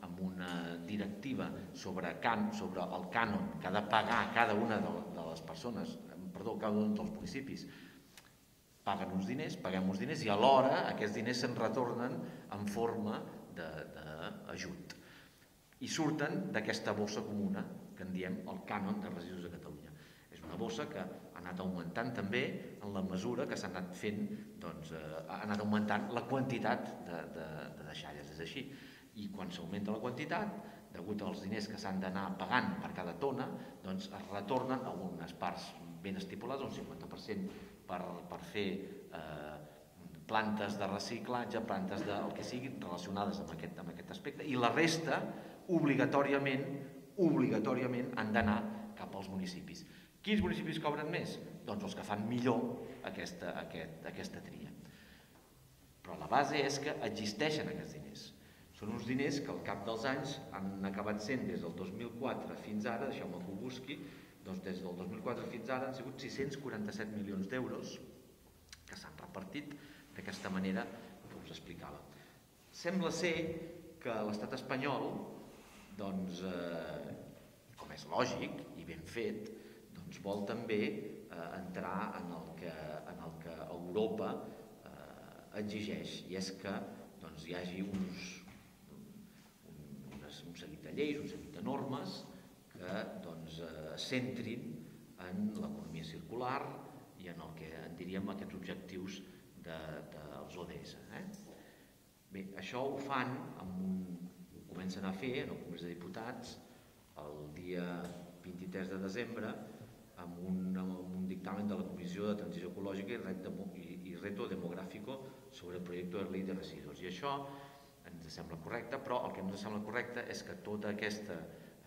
amb una directiva sobre, can, sobre el cànon que ha de pagar cada una de, de les persones, perdó, cada un dels municipis, paguen uns diners, paguem uns diners i alhora aquests diners se'n retornen en forma d'ajut. I surten d'aquesta bossa comuna que en diem el cànon de residus de Catalunya. És una bossa que anat augmentant també en la mesura que s'ha anat fent, doncs, eh, ha anat augmentant la quantitat de, de, de deixalles. És així. I quan s'augmenta la quantitat, degut als diners que s'han d'anar pagant per cada tona, doncs es retornen algunes parts ben estipulades, un 50% per, per fer eh, plantes de reciclatge, plantes de, el que siguin relacionades amb aquest, amb aquest aspecte, i la resta obligatòriament obligatòriament han d'anar cap als municipis. Quins municipis cobren més? Doncs els que fan millor aquesta, aquest, aquesta tria. Però la base és que existeixen aquests diners. Són uns diners que al cap dels anys han acabat sent des del 2004 fins ara, deixeu-me que ho busqui, doncs des del 2004 fins ara han sigut 647 milions d'euros que s'han repartit d'aquesta manera que us explicava. Sembla ser que l'estat espanyol, doncs, eh, com és lògic i ben fet, doncs vol també eh, entrar en el que, en el que Europa eh, exigeix, i és que doncs, hi hagi uns, un, un, un seguit de lleis, un seguit de normes que doncs, eh, centrin en l'economia circular i en el que en diríem aquests objectius de, dels ODS. Eh? Bé, això ho fan, amb un, ho comencen a fer en el Congrés de Diputats el dia 23 de desembre amb un, amb un dictamen de la Comissió de Transició Ecològica i, Ret i, i Reto Demográfico sobre el projecte de llei de residus. I això ens sembla correcte, però el que ens sembla correcte és que tot aquesta,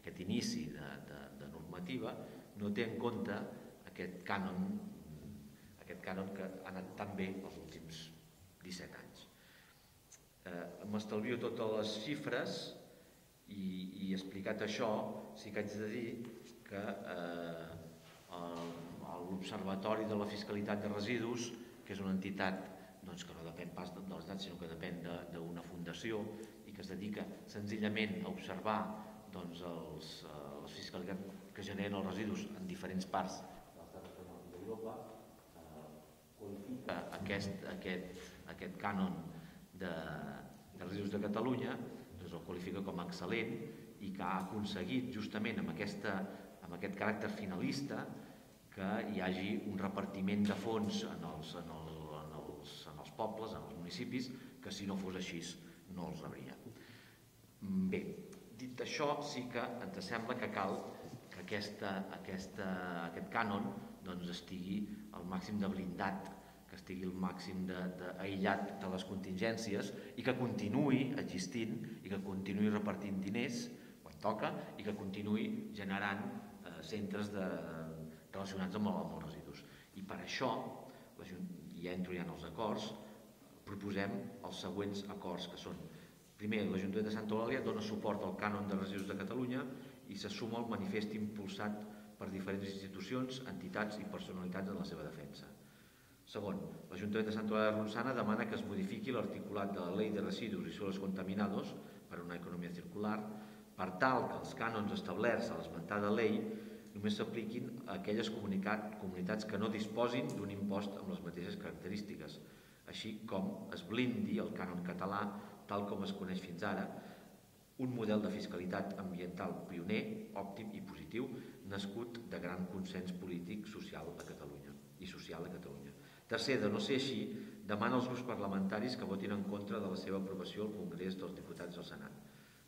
aquest inici de, de, de normativa no té en compte aquest cànon, aquest cànon que ha anat tan bé els últims 17 anys. Eh, M'estalvio totes les xifres i, i explicat això, sí que haig de dir que eh, l'Observatori de la Fiscalitat de Residus, que és una entitat doncs, que no depèn pas de l'Estat, sinó que depèn d'una fundació i que es dedica senzillament a observar doncs, els, eh, les fiscalitats que generen els residus en diferents parts de l'estat espanyol i d'Europa eh, qualifica aquest, aquest, aquest cànon de, de residus de Catalunya doncs el qualifica com a excel·lent i que ha aconseguit justament amb, aquesta, amb aquest caràcter finalista que hi hagi un repartiment de fons en els, en, el, en, els, en els pobles, en els municipis, que si no fos així no els rebria. Bé, dit això, sí que ens sembla que cal que aquesta, aquesta, aquest cànon doncs, estigui al màxim de blindat, que estigui al màxim de, de, aïllat de les contingències i que continuï existint i que continuï repartint diners quan toca i que continuï generant eh, centres de, relacionats amb, el, amb els residus. I per això, ja entro ja en els acords, proposem els següents acords que són Primer, l'Ajuntament de Santa Eulàlia dona suport al cànon de residus de Catalunya i se suma al manifest impulsat per diferents institucions, entitats i personalitats en la seva defensa. Segon, l'Ajuntament de Sant Eulàlia de Ronçana demana que es modifiqui l'articulat de la Llei de Residus i Soles Contaminados per una economia circular per tal que els cànons establerts a l'esmentada llei només s'apliquin a aquelles comunitats que no disposin d'un impost amb les mateixes característiques, així com es blindi el cànon català tal com es coneix fins ara, un model de fiscalitat ambiental pioner, òptim i positiu, nascut de gran consens polític social a Catalunya i social a Catalunya. Tercer, de no ser així, demana als grups parlamentaris que votin en contra de la seva aprovació al Congrés dels Diputats del Senat.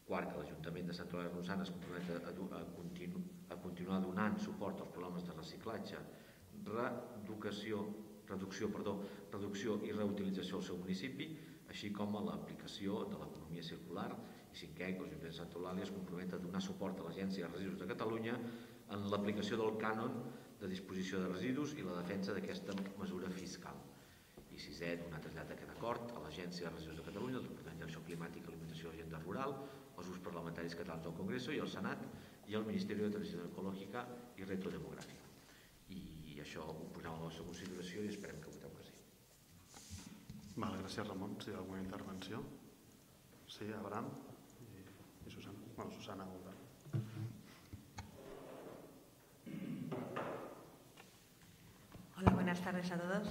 Quart, que l'Ajuntament de Sant Eulàlia Ronçana es compromet a, a continuar donant suport als programes de reciclatge, reeducació, reducció, perdó, reducció i reutilització al seu municipi, així com a l'aplicació de l'economia circular i cinquè, que l'Ajuntament de Santa Eulàlia es compromet a donar suport a l'Agència de Residus de Catalunya en l'aplicació del cànon de disposició de residus i la defensa d'aquesta mesura fiscal. I sisè, donar trasllat d'aquest acord a l'Agència de Residus de Catalunya, el Departament d'Acció Climàtica, Alimentació i Agenda Rural, els grups parlamentaris catalans del Congreso i el Senat i el Ministeri de Transició Ecològica i Reto Demogràfica. I això ho posem a la vostra consideració i esperem que voteu que sí. Vale, gràcies Ramon. Si hi ha alguna intervenció? Sí, Abraham. Bueno, Susana Hola, buenas tardes a todos.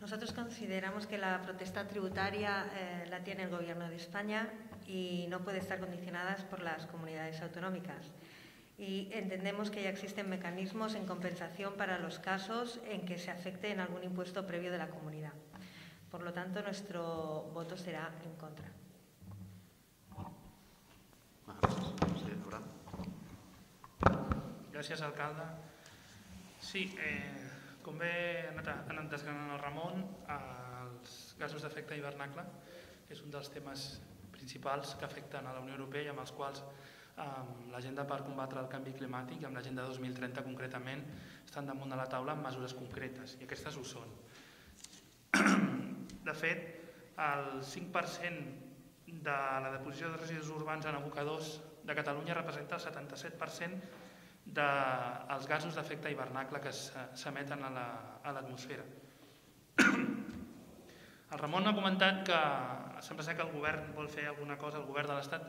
Nosotros consideramos que la protesta tributaria eh, la tiene el Gobierno de España y no puede estar condicionada por las comunidades autonómicas. Y entendemos que ya existen mecanismos en compensación para los casos en que se afecte en algún impuesto previo de la comunidad. Por lo tanto, nuestro voto será en contra. Gràcies, alcalde. Sí, eh, com bé ha anat, desgranant el Ramon, els gasos d'efecte hivernacle, que és un dels temes principals que afecten a la Unió Europea i amb els quals amb l'agenda per combatre el canvi climàtic i amb l'agenda 2030 concretament estan damunt de la taula amb mesures concretes i aquestes ho són. De fet, el 5% de la deposició de residus urbans en abocadors de Catalunya representa el 77% dels gasos d'efecte hivernacle que s'emeten a l'atmosfera. El Ramon ha comentat que sembla ser que el govern vol fer alguna cosa, el govern de l'Estat,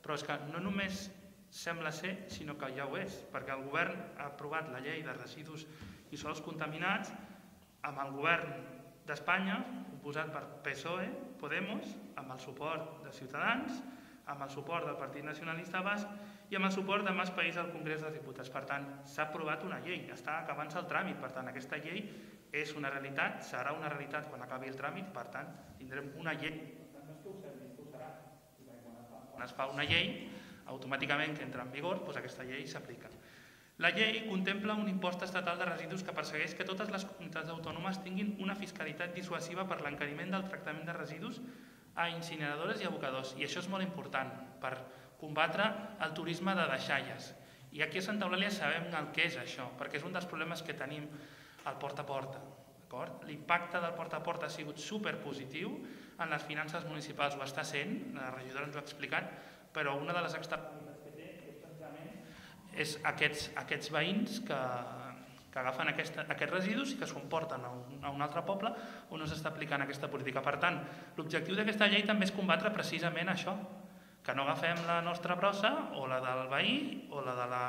però és que no només sembla ser, sinó que ja ho és, perquè el govern ha aprovat la llei de residus i sols contaminats amb el govern d'Espanya, composat per PSOE, Podemos, amb el suport de Ciutadans, amb el suport del Partit Nacionalista Basc i amb el suport de més països al Congrés dels Diputats. Per tant, s'ha aprovat una llei, està acabant-se el tràmit, per tant, aquesta llei és una realitat, serà una realitat quan acabi el tràmit, per tant, tindrem una llei. Quan es fa una llei, automàticament que entra en vigor, doncs aquesta llei s'aplica. La llei contempla un impost estatal de residus que persegueix que totes les comunitats autònomes tinguin una fiscalitat dissuasiva per l'encariment del tractament de residus a incineradores i abocadors. I això és molt important per combatre el turisme de deixalles. I aquí a Santa Eulàlia sabem el que és això, perquè és un dels problemes que tenim al porta a porta. L'impacte del porta a porta ha sigut superpositiu en les finances municipals, ho està sent, la regidora ens ho ha explicat, però una de les externalitats que té és aquests, aquests veïns que, que agafen aquest, aquests residus i que s'ho emporten a un, a un altre poble on no s'està aplicant aquesta política. Per tant, l'objectiu d'aquesta llei també és combatre precisament això, que no agafem la nostra brossa o la del veí o la de la,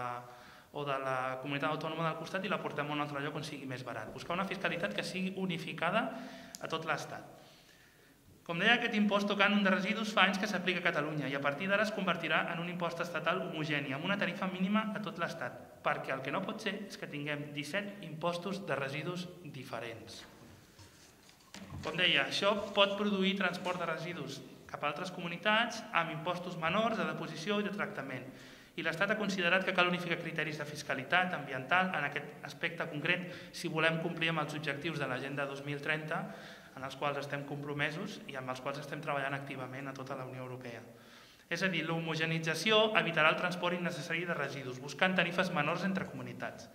o de la comunitat autònoma del costat i la portem a un altre lloc on sigui més barat. Buscar una fiscalitat que sigui unificada a tot l'Estat. Com deia, aquest impost o cànon de residus fa anys que s'aplica a Catalunya i a partir d'ara es convertirà en un impost estatal homogeni, amb una tarifa mínima a tot l'Estat, perquè el que no pot ser és que tinguem 17 impostos de residus diferents. Com deia, això pot produir transport de residus cap a altres comunitats amb impostos menors de deposició i de tractament. I l'Estat ha considerat que cal unificar criteris de fiscalitat ambiental en aquest aspecte concret si volem complir amb els objectius de l'Agenda 2030 en els quals estem compromesos i amb els quals estem treballant activament a tota la Unió Europea. És a dir, l'homogenització evitarà el transport innecessari de residus, buscant tarifes menors entre comunitats.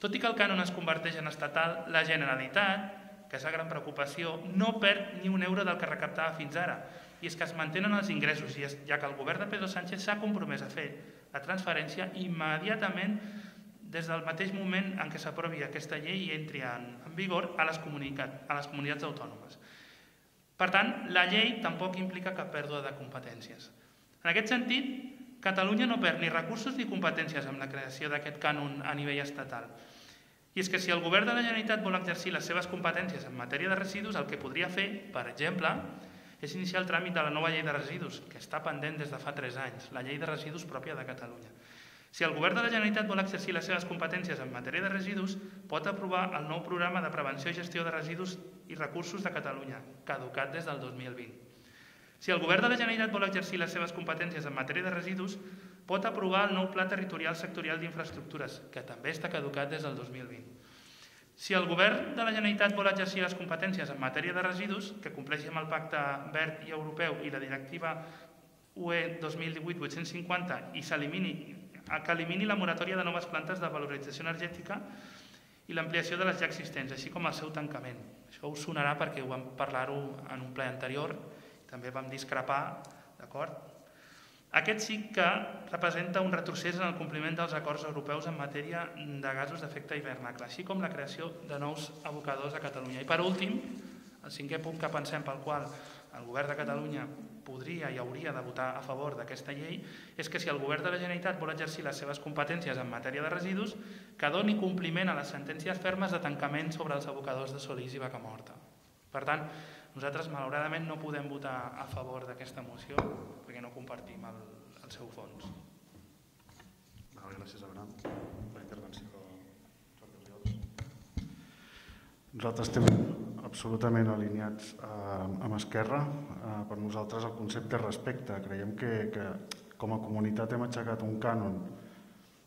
Tot i que el cànon es converteix en estatal, la Generalitat, que és la gran preocupació, no perd ni un euro del que recaptava fins ara, i és que es mantenen els ingressos, ja que el govern de Pedro Sánchez s'ha compromès a fer la transferència immediatament des del mateix moment en què s'aprovi aquesta llei i entri en, en vigor a les, a les comunitats autònomes. Per tant, la llei tampoc implica cap pèrdua de competències. En aquest sentit, Catalunya no perd ni recursos ni competències amb la creació d'aquest cànon a nivell estatal. I és que si el govern de la Generalitat vol exercir les seves competències en matèria de residus, el que podria fer, per exemple, és iniciar el tràmit de la nova llei de residus, que està pendent des de fa 3 anys, la llei de residus pròpia de Catalunya. Si el Govern de la Generalitat vol exercir les seves competències en matèria de residus, pot aprovar el nou programa de prevenció i gestió de residus i recursos de Catalunya, caducat des del 2020. Si el Govern de la Generalitat vol exercir les seves competències en matèria de residus, pot aprovar el nou Pla Territorial Sectorial d'Infraestructures, que també està caducat des del 2020. Si el Govern de la Generalitat vol exercir les competències en matèria de residus, que compleixi amb el Pacte Verd i Europeu i la Directiva UE 2018-850 i que elimini la moratòria de noves plantes de valorització energètica i l'ampliació de les ja existents, així com el seu tancament. Això us sonarà perquè ho vam parlar-ho en un ple anterior, també vam discrepar, d'acord? Aquest sí que representa un retrocés en el compliment dels acords europeus en matèria de gasos d'efecte hivernacle, així com la creació de nous abocadors a Catalunya. I per últim, el cinquè punt que pensem pel qual el govern de Catalunya podria i hauria de votar a favor d'aquesta llei és que si el govern de la Generalitat vol exercir les seves competències en matèria de residus, que doni compliment a les sentències fermes de tancament sobre els abocadors de Solís i Vacamorta. Per tant, nosaltres malauradament no podem votar a favor d'aquesta moció perquè no compartim el, el seu fons. Vale, gràcies, Abraham. La intervenció Nosaltres estem absolutament alineats eh, amb Esquerra. Eh, per nosaltres el concepte és respecte. Creiem que, que com a comunitat hem aixecat un cànon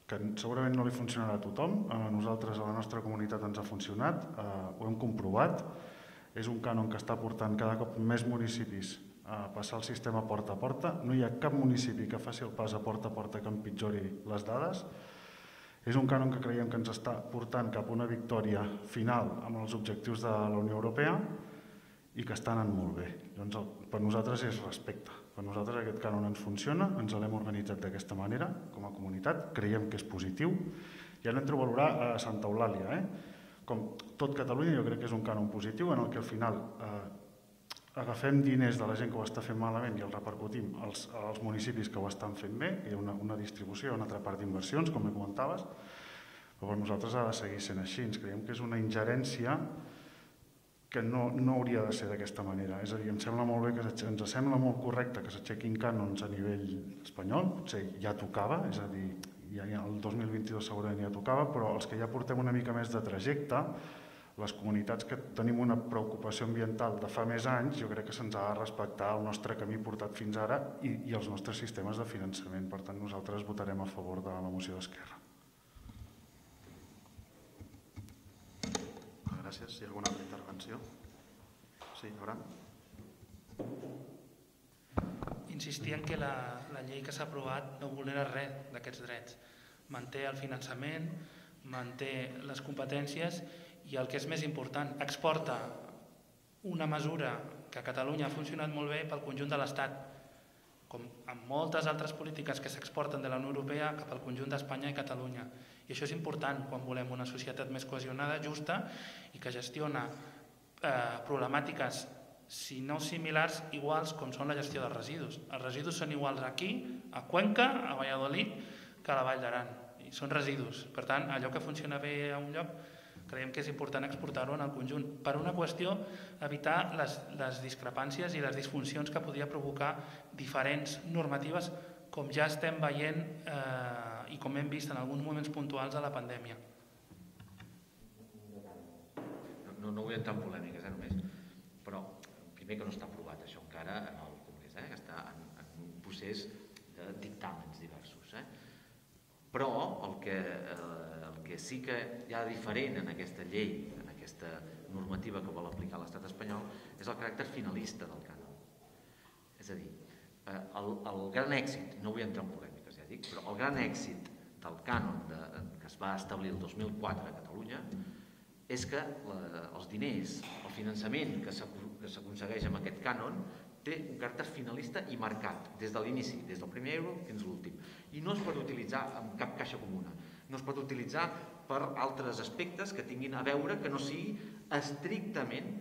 que segurament no li funcionarà a tothom. A nosaltres, a la nostra comunitat, ens ha funcionat, eh, ho hem comprovat. És un cànon que està portant cada cop més municipis a passar el sistema porta a porta. No hi ha cap municipi que faci el pas a porta a porta que empitjori les dades. És un cànon que creiem que ens està portant cap a una victòria final amb els objectius de la Unió Europea i que està anant molt bé. Doncs per nosaltres és respecte. Per nosaltres aquest cànon ens funciona, ens l'hem organitzat d'aquesta manera, com a comunitat, creiem que és positiu, i ara entro a valorar a Santa Eulàlia. Eh? Com tot Catalunya, jo crec que és un cànon positiu en el que al final eh, agafem diners de la gent que ho està fent malament i els repercutim als, als municipis que ho estan fent bé, hi ha una, una distribució, una altra part d'inversions, com me comentaves, però per nosaltres ha de seguir sent així. Ens creiem que és una ingerència que no, no hauria de ser d'aquesta manera. És a dir, em sembla molt bé que ens sembla molt correcte que s'aixequin cànons a nivell espanyol, potser ja tocava, és a dir, ja el 2022 segurament ja tocava, però els que ja portem una mica més de trajecte, les comunitats que tenim una preocupació ambiental de fa més anys, jo crec que se'ns ha de respectar el nostre camí portat fins ara i, i els nostres sistemes de finançament. Per tant, nosaltres votarem a favor de la moció d'Esquerra. Gràcies. Si hi ha alguna altra intervenció? Sí, Abraham? Insistir en que la, la llei que s'ha aprovat no vulnera res d'aquests drets. Manté el finançament, manté les competències i el que és més important, exporta una mesura que a Catalunya ha funcionat molt bé pel conjunt de l'Estat, com amb moltes altres polítiques que s'exporten de la Unió Europea cap al conjunt d'Espanya i Catalunya. I això és important quan volem una societat més cohesionada, justa i que gestiona eh, problemàtiques, si no similars, iguals com són la gestió dels residus. Els residus són iguals aquí, a Cuenca, a Valladolid, que a la Vall d'Aran. I són residus. Per tant, allò que funciona bé a un lloc creiem que és important exportar-ho en el conjunt per una qüestió evitar les, les discrepàncies i les disfuncions que podia provocar diferents normatives com ja estem veient eh, i com hem vist en alguns moments puntuals de la pandèmia. No, no vull entrar en. Però, primer que no està aprovat això encara en el Congrés, eh, que està en, en un procés de dictàmens diversos. Eh? Però el que, eh, el que sí que hi ha diferent en aquesta llei, en aquesta normativa que vol aplicar l'estat espanyol, és el caràcter finalista del cànon. És a dir, eh, el, el gran èxit, no vull entrar en polèmica, dic, però el gran èxit del cànon de, que es va establir el 2004 a Catalunya és que la, els diners, el finançament que s'aconsegueix amb aquest cànon té un caràcter finalista i marcat des de l'inici, des del primer euro fins l'últim. I no es pot utilitzar amb cap caixa comuna. No es pot utilitzar per altres aspectes que tinguin a veure que no sigui estrictament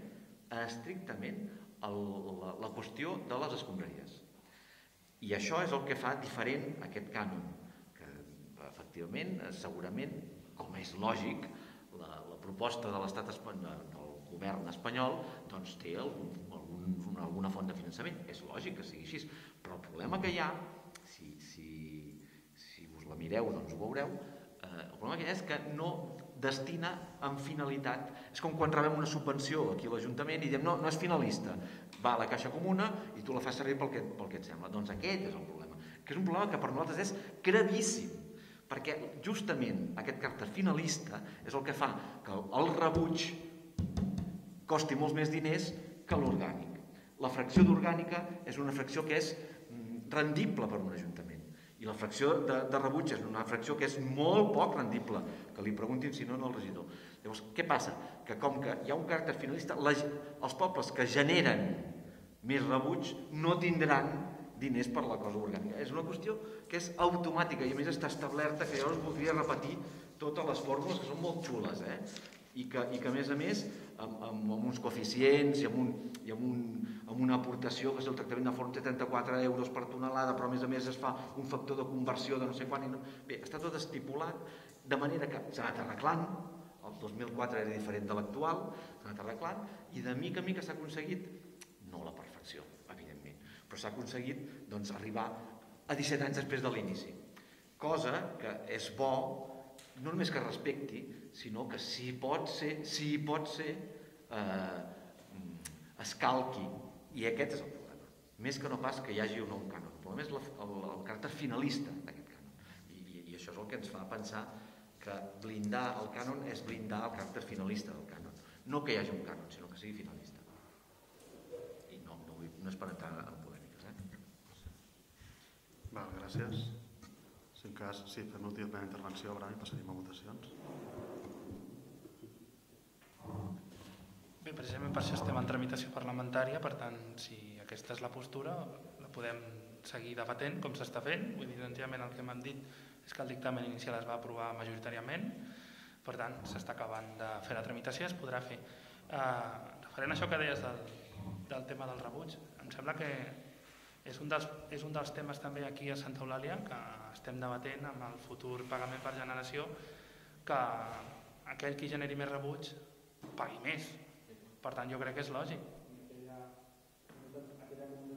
estrictament el, la, la qüestió de les escombraries. I això és el que fa diferent aquest cànon, que efectivament, segurament, com és lògic, la, la proposta de l'estat espanyol, govern espanyol, doncs té algun, algun, alguna font de finançament. És lògic que sigui així, però el problema que hi ha, si, si, si us la mireu doncs ho veureu, eh, el problema que hi ha és que no destina amb finalitat. És com quan rebem una subvenció aquí a l'Ajuntament i diem no, no és finalista, va a la caixa comuna i tu la fas servir pel que, pel que et sembla. Doncs aquest és el problema, que és un problema que per nosaltres és gravíssim, perquè justament aquest carta finalista és el que fa que el rebuig costi molts més diners que l'orgànic. La fracció d'orgànica és una fracció que és mm, rendible per un ajuntament i la fracció de, de rebuig és una fracció que és molt poc rendible, que li preguntin si no al regidor. Llavors, què passa? Que com que hi ha un caràcter finalista, la, els pobles que generen més rebuig no tindran diners per la cosa orgànica. És una qüestió que és automàtica i a més està establerta que llavors voldria repetir totes les fórmules que són molt xules, eh? I que, i que a més a més amb, amb, amb uns coeficients i amb, un, i amb, un, amb una aportació que és el tractament de forn 34 euros per tonelada, però a més a més es fa un factor de conversió de no sé quan. I no... Bé, està tot estipulat de manera que s'ha anat arreglant, el 2004 era diferent de l'actual, s'ha anat arreglant, i de mica en mica s'ha aconseguit, no la perfecció, evidentment, però s'ha aconseguit doncs, arribar a 17 anys després de l'inici. Cosa que és bo, no només que respecti, sinó que si pot ser, si pot ser, eh, es calqui. I aquest és el problema. Més que no pas que hi hagi un nou cànon. El problema és el, el, el caràcter finalista d'aquest cànon. I, i, I això és el que ens fa pensar que blindar el cànon és blindar el caràcter finalista del cànon. No que hi hagi un cànon, sinó que sigui finalista. I no, no, vull, no és per entrar en polèmiques. Eh? Val, gràcies. Si en cas, sí, fem l'última intervenció, Abraham, i passaríem a votacions. Bé, precisament per això estem en tramitació parlamentària, per tant, si aquesta és la postura, la podem seguir debatent com s'està fent. Vull dir, senzillament el que m'han dit és que el dictamen inicial es va aprovar majoritàriament, per tant, s'està acabant de fer la tramitació, es podrà fer. Eh, referent a això que deies del, del tema del rebuig, em sembla que és un, dels, és un dels temes també aquí a Santa Eulàlia que estem debatent amb el futur pagament per generació que aquell qui generi més rebuig pagui més Per tant, jo crec que és lògic.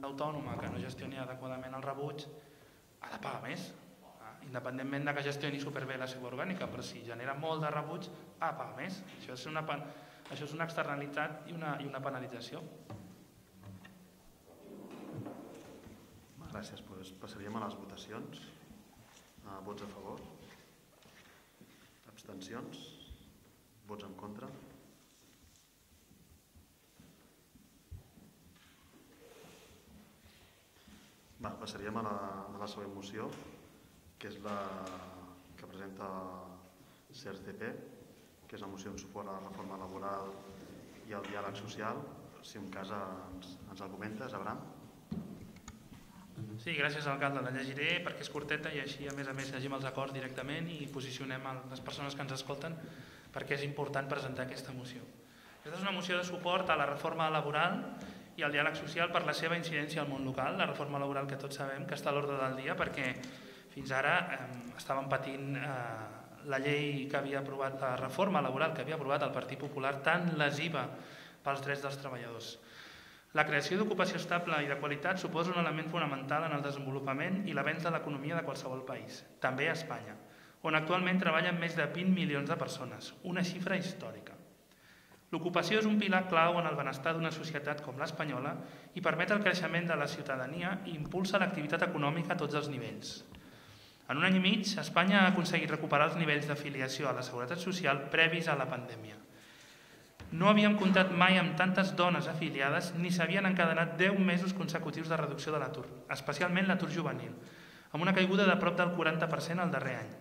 L'autònoma que no gestioni adequadament el rebuig ha de pagar més, ah, independentment de que gestioni superbé la seva orgànica, però si genera molt de rebuig ha de pagar més. Això és una, això és una externalitat i una, i una penalització. Gràcies. Pues passaríem a les votacions. Uh, vots a favor? Abstencions? Vots en contra? Va, passaríem a la, a la següent moció, que és la que presenta CERCP, que és la moció en suport a la reforma laboral i al diàleg social. Si un cas ens, ens argumentes, Abraham. Sí, gràcies alcalde, la llegiré perquè és curteta i així a més a més llegim els acords directament i posicionem les persones que ens escolten perquè és important presentar aquesta moció. Aquesta és una moció de suport a la reforma laboral i al diàleg social per la seva incidència al món local, la reforma laboral que tots sabem que està a l'ordre del dia perquè fins ara eh, patint eh, la llei que havia aprovat, la reforma laboral que havia aprovat el Partit Popular tan lesiva pels drets dels treballadors. La creació d'ocupació estable i de qualitat suposa un element fonamental en el desenvolupament i l'avenç de l'economia de qualsevol país, també a Espanya, on actualment treballen més de 20 milions de persones, una xifra històrica. L'ocupació és un pilar clau en el benestar d'una societat com l'espanyola i permet el creixement de la ciutadania i impulsa l'activitat econòmica a tots els nivells. En un any i mig, Espanya ha aconseguit recuperar els nivells d'afiliació a la Seguretat Social previs a la pandèmia. No havíem comptat mai amb tantes dones afiliades ni s'havien encadenat 10 mesos consecutius de reducció de l'atur, especialment l'atur juvenil, amb una caiguda de prop del 40% al darrer any.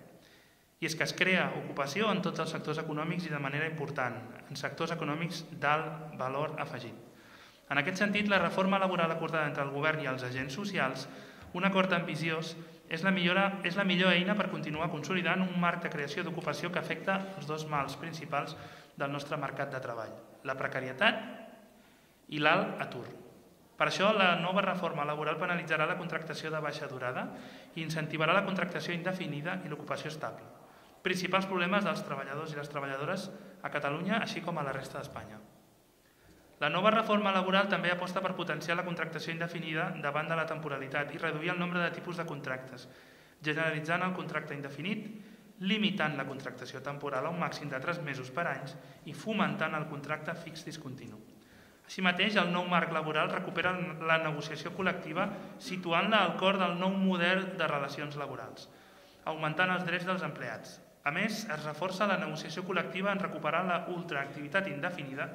I és que es crea ocupació en tots els sectors econòmics i de manera important, en sectors econòmics d'alt valor afegit. En aquest sentit, la reforma laboral acordada entre el govern i els agents socials, un acord ambiciós, és la, millora, és la millor eina per continuar consolidant un marc de creació d'ocupació que afecta els dos mals principals del nostre mercat de treball, la precarietat i l'alt atur. Per això, la nova reforma laboral penalitzarà la contractació de baixa durada i incentivarà la contractació indefinida i l'ocupació estable. Principals problemes dels treballadors i les treballadores a Catalunya, així com a la resta d'Espanya. La nova reforma laboral també aposta per potenciar la contractació indefinida davant de la temporalitat i reduir el nombre de tipus de contractes, generalitzant el contracte indefinit limitant la contractació temporal a un màxim de 3 mesos per anys i fomentant el contracte fix discontinu. Així mateix, el nou marc laboral recupera la negociació col·lectiva situant-la al cor del nou model de relacions laborals, augmentant els drets dels empleats. A més, es reforça la negociació col·lectiva en recuperar la ultraactivitat indefinida,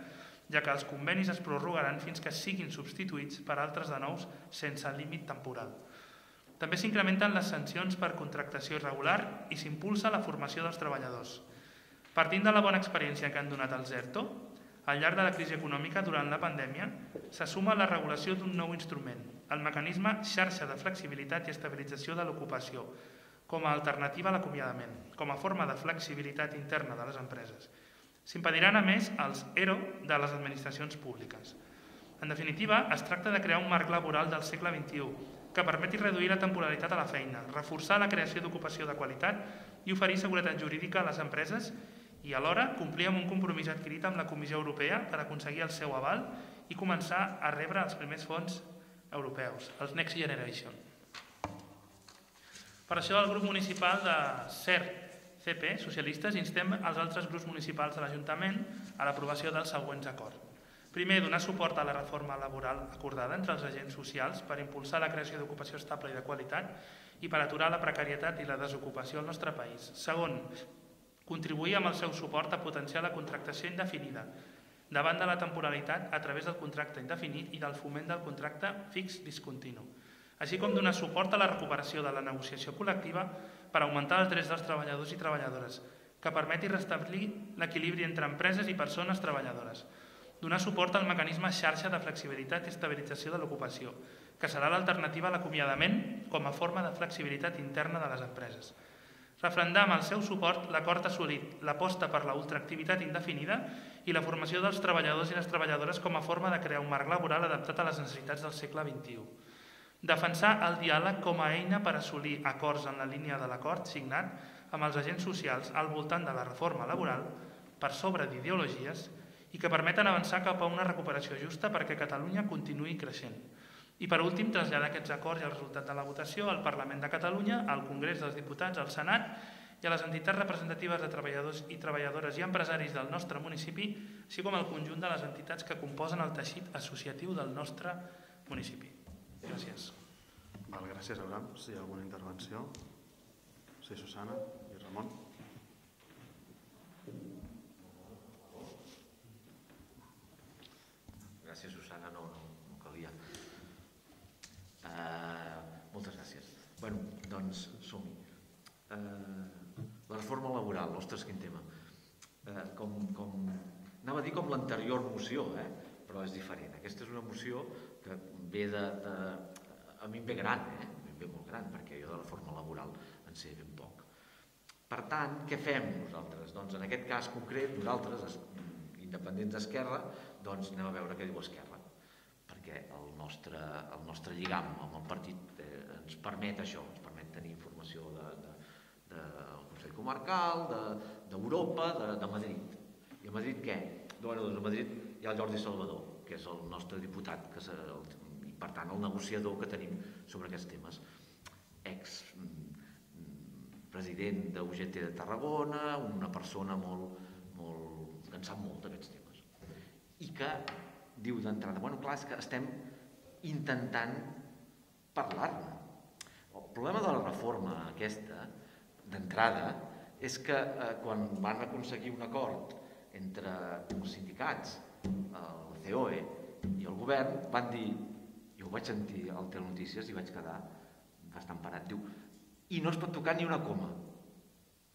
ja que els convenis es prorrogaran fins que siguin substituïts per altres de nous sense límit temporal. També s'incrementen les sancions per contractació irregular i s'impulsa la formació dels treballadors. Partint de la bona experiència que han donat el ZERTO, al llarg de la crisi econòmica durant la pandèmia, s'assuma la regulació d'un nou instrument, el mecanisme xarxa de flexibilitat i estabilització de l'ocupació, com a alternativa a l'acomiadament, com a forma de flexibilitat interna de les empreses. S'impediran, a més, els ERO de les administracions públiques. En definitiva, es tracta de crear un marc laboral del segle XXI, que permeti reduir la temporalitat a la feina, reforçar la creació d'ocupació de qualitat i oferir seguretat jurídica a les empreses i alhora complir amb un compromís adquirit amb la Comissió Europea per aconseguir el seu aval i començar a rebre els primers fons europeus, els Next Generation. Per això el grup municipal de CER CP, socialistes, instem els altres grups municipals de l'Ajuntament a l'aprovació dels següents acords. Primer, donar suport a la reforma laboral acordada entre els agents socials per impulsar la creació d'ocupació estable i de qualitat i per aturar la precarietat i la desocupació al nostre país. Segon, contribuir amb el seu suport a potenciar la contractació indefinida davant de la temporalitat a través del contracte indefinit i del foment del contracte fix discontinu, així com donar suport a la recuperació de la negociació col·lectiva per augmentar els drets dels treballadors i treballadores, que permeti restablir l'equilibri entre empreses i persones treballadores, donar suport al mecanisme xarxa de flexibilitat i estabilització de l'ocupació, que serà l'alternativa a l'acomiadament com a forma de flexibilitat interna de les empreses. Refrendar amb el seu suport l'acord assolit, l'aposta per la ultraactivitat indefinida i la formació dels treballadors i les treballadores com a forma de crear un marc laboral adaptat a les necessitats del segle XXI. Defensar el diàleg com a eina per assolir acords en la línia de l'acord signat amb els agents socials al voltant de la reforma laboral per sobre d'ideologies i que permeten avançar cap a una recuperació justa perquè Catalunya continuï creixent. I per últim, traslladar aquests acords i el resultat de la votació al Parlament de Catalunya, al Congrés dels Diputats, al Senat i a les entitats representatives de treballadors i treballadores i empresaris del nostre municipi, així com al conjunt de les entitats que composen el teixit associatiu del nostre municipi. Gràcies. Val, gràcies, Abraham. Si hi ha alguna intervenció. Sí, Susana i Ramon. Gràcies, Susana, no, no, no calia. Uh, moltes gràcies. bueno, doncs som-hi. Uh, la reforma laboral, ostres, quin tema. Uh, com, com, anava a dir com l'anterior moció, eh? però és diferent. Aquesta és una moció que ve de, de a mi em ve gran, eh? em ve molt gran, perquè jo de reforma laboral en sé ben poc. Per tant, què fem nosaltres? Doncs en aquest cas concret, nosaltres, independents d'Esquerra, doncs anem a veure què diu Esquerra, perquè el nostre, el nostre lligam amb el partit eh, ens permet això, ens permet tenir informació de, de, del Consell Comarcal, d'Europa, de, de, de Madrid. I a Madrid què? Bueno, doncs a Madrid hi ha el Jordi Salvador, que és el nostre diputat, que és el, i per tant el negociador que tenim sobre aquests temes. Ex president de UGT de Tarragona, una persona molt, molt, que en sap molt d'aquests temes. I que diu d'entrada, bueno, clar, és que estem intentant parlar-ne. El problema de la reforma aquesta, d'entrada, és que eh, quan van aconseguir un acord entre els sindicats, el COE i el govern, van dir, jo ho vaig sentir al Telenotícies i vaig quedar bastant parat, diu, i no es pot tocar ni una coma.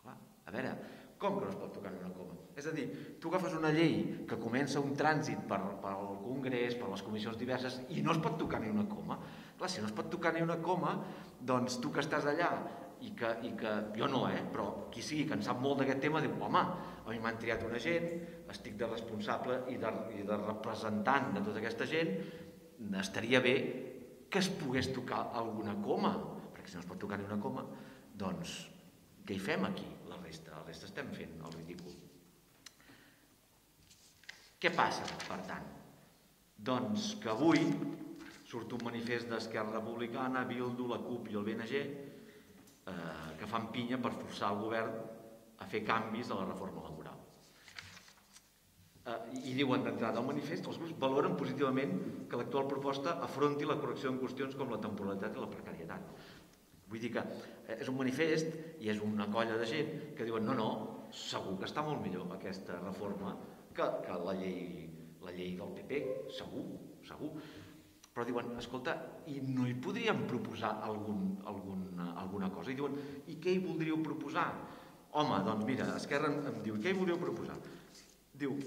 Clar, a veure, com que no es pot tocar ni una coma? És a dir, tu agafes una llei que comença un trànsit per, pel Congrés, per les comissions diverses, i no es pot tocar ni una coma. Clar, si no es pot tocar ni una coma, doncs tu que estàs allà i que, i que jo no, eh, però qui sigui que en sap molt d'aquest tema diu, home, a mi m'han triat una gent, estic de responsable i de, i de representant de tota aquesta gent, estaria bé que es pogués tocar alguna coma, perquè si no es pot tocar ni una coma, doncs què hi fem aquí, la resta? La resta estem fent el ridícul. Què passa, per tant? Doncs que avui surt un manifest d'Esquerra Republicana, Bildu, la CUP i el BNG eh, que fan pinya per forçar el govern a fer canvis a la reforma laboral. Eh, I diuen d'entrada al manifest, els grups valoren positivament que l'actual proposta afronti la correcció en qüestions com la temporalitat i la precarietat. Vull dir que eh, és un manifest i és una colla de gent que diuen no, no, segur que està molt millor aquesta reforma que, que la, llei, la llei del PP, segur, segur. Però diuen, escolta, i no hi podríem proposar algun, algun, alguna cosa? I diuen, i què hi voldríeu proposar? Home, doncs mira, Esquerra em, diu, què hi voldríeu proposar? Diu,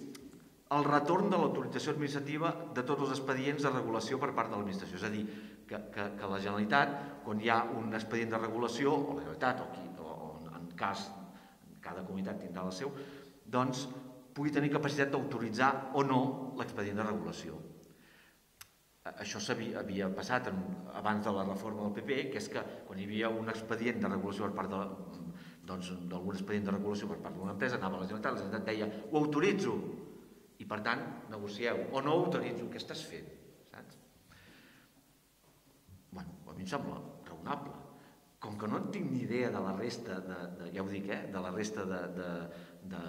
el retorn de l'autorització administrativa de tots els expedients de regulació per part de l'administració. És a dir, que, que, que la Generalitat, quan hi ha un expedient de regulació, o la Generalitat, o, qui, o en cas, cada comunitat tindrà el seu, doncs pugui tenir capacitat d'autoritzar o no l'expedient de regulació. Això havia passat en, abans de la reforma del PP, que és que quan hi havia un expedient de regulació per part de doncs, d'algun expedient de regulació per part d'una empresa, anava a la Generalitat, la Generalitat deia ho autoritzo, i per tant negocieu, o no autoritzo, què estàs fent? Saps? Bueno, a mi em sembla raonable. Com que no en tinc ni idea de la resta, de, de, ja ho dic, eh, de la resta d'articulat de, de,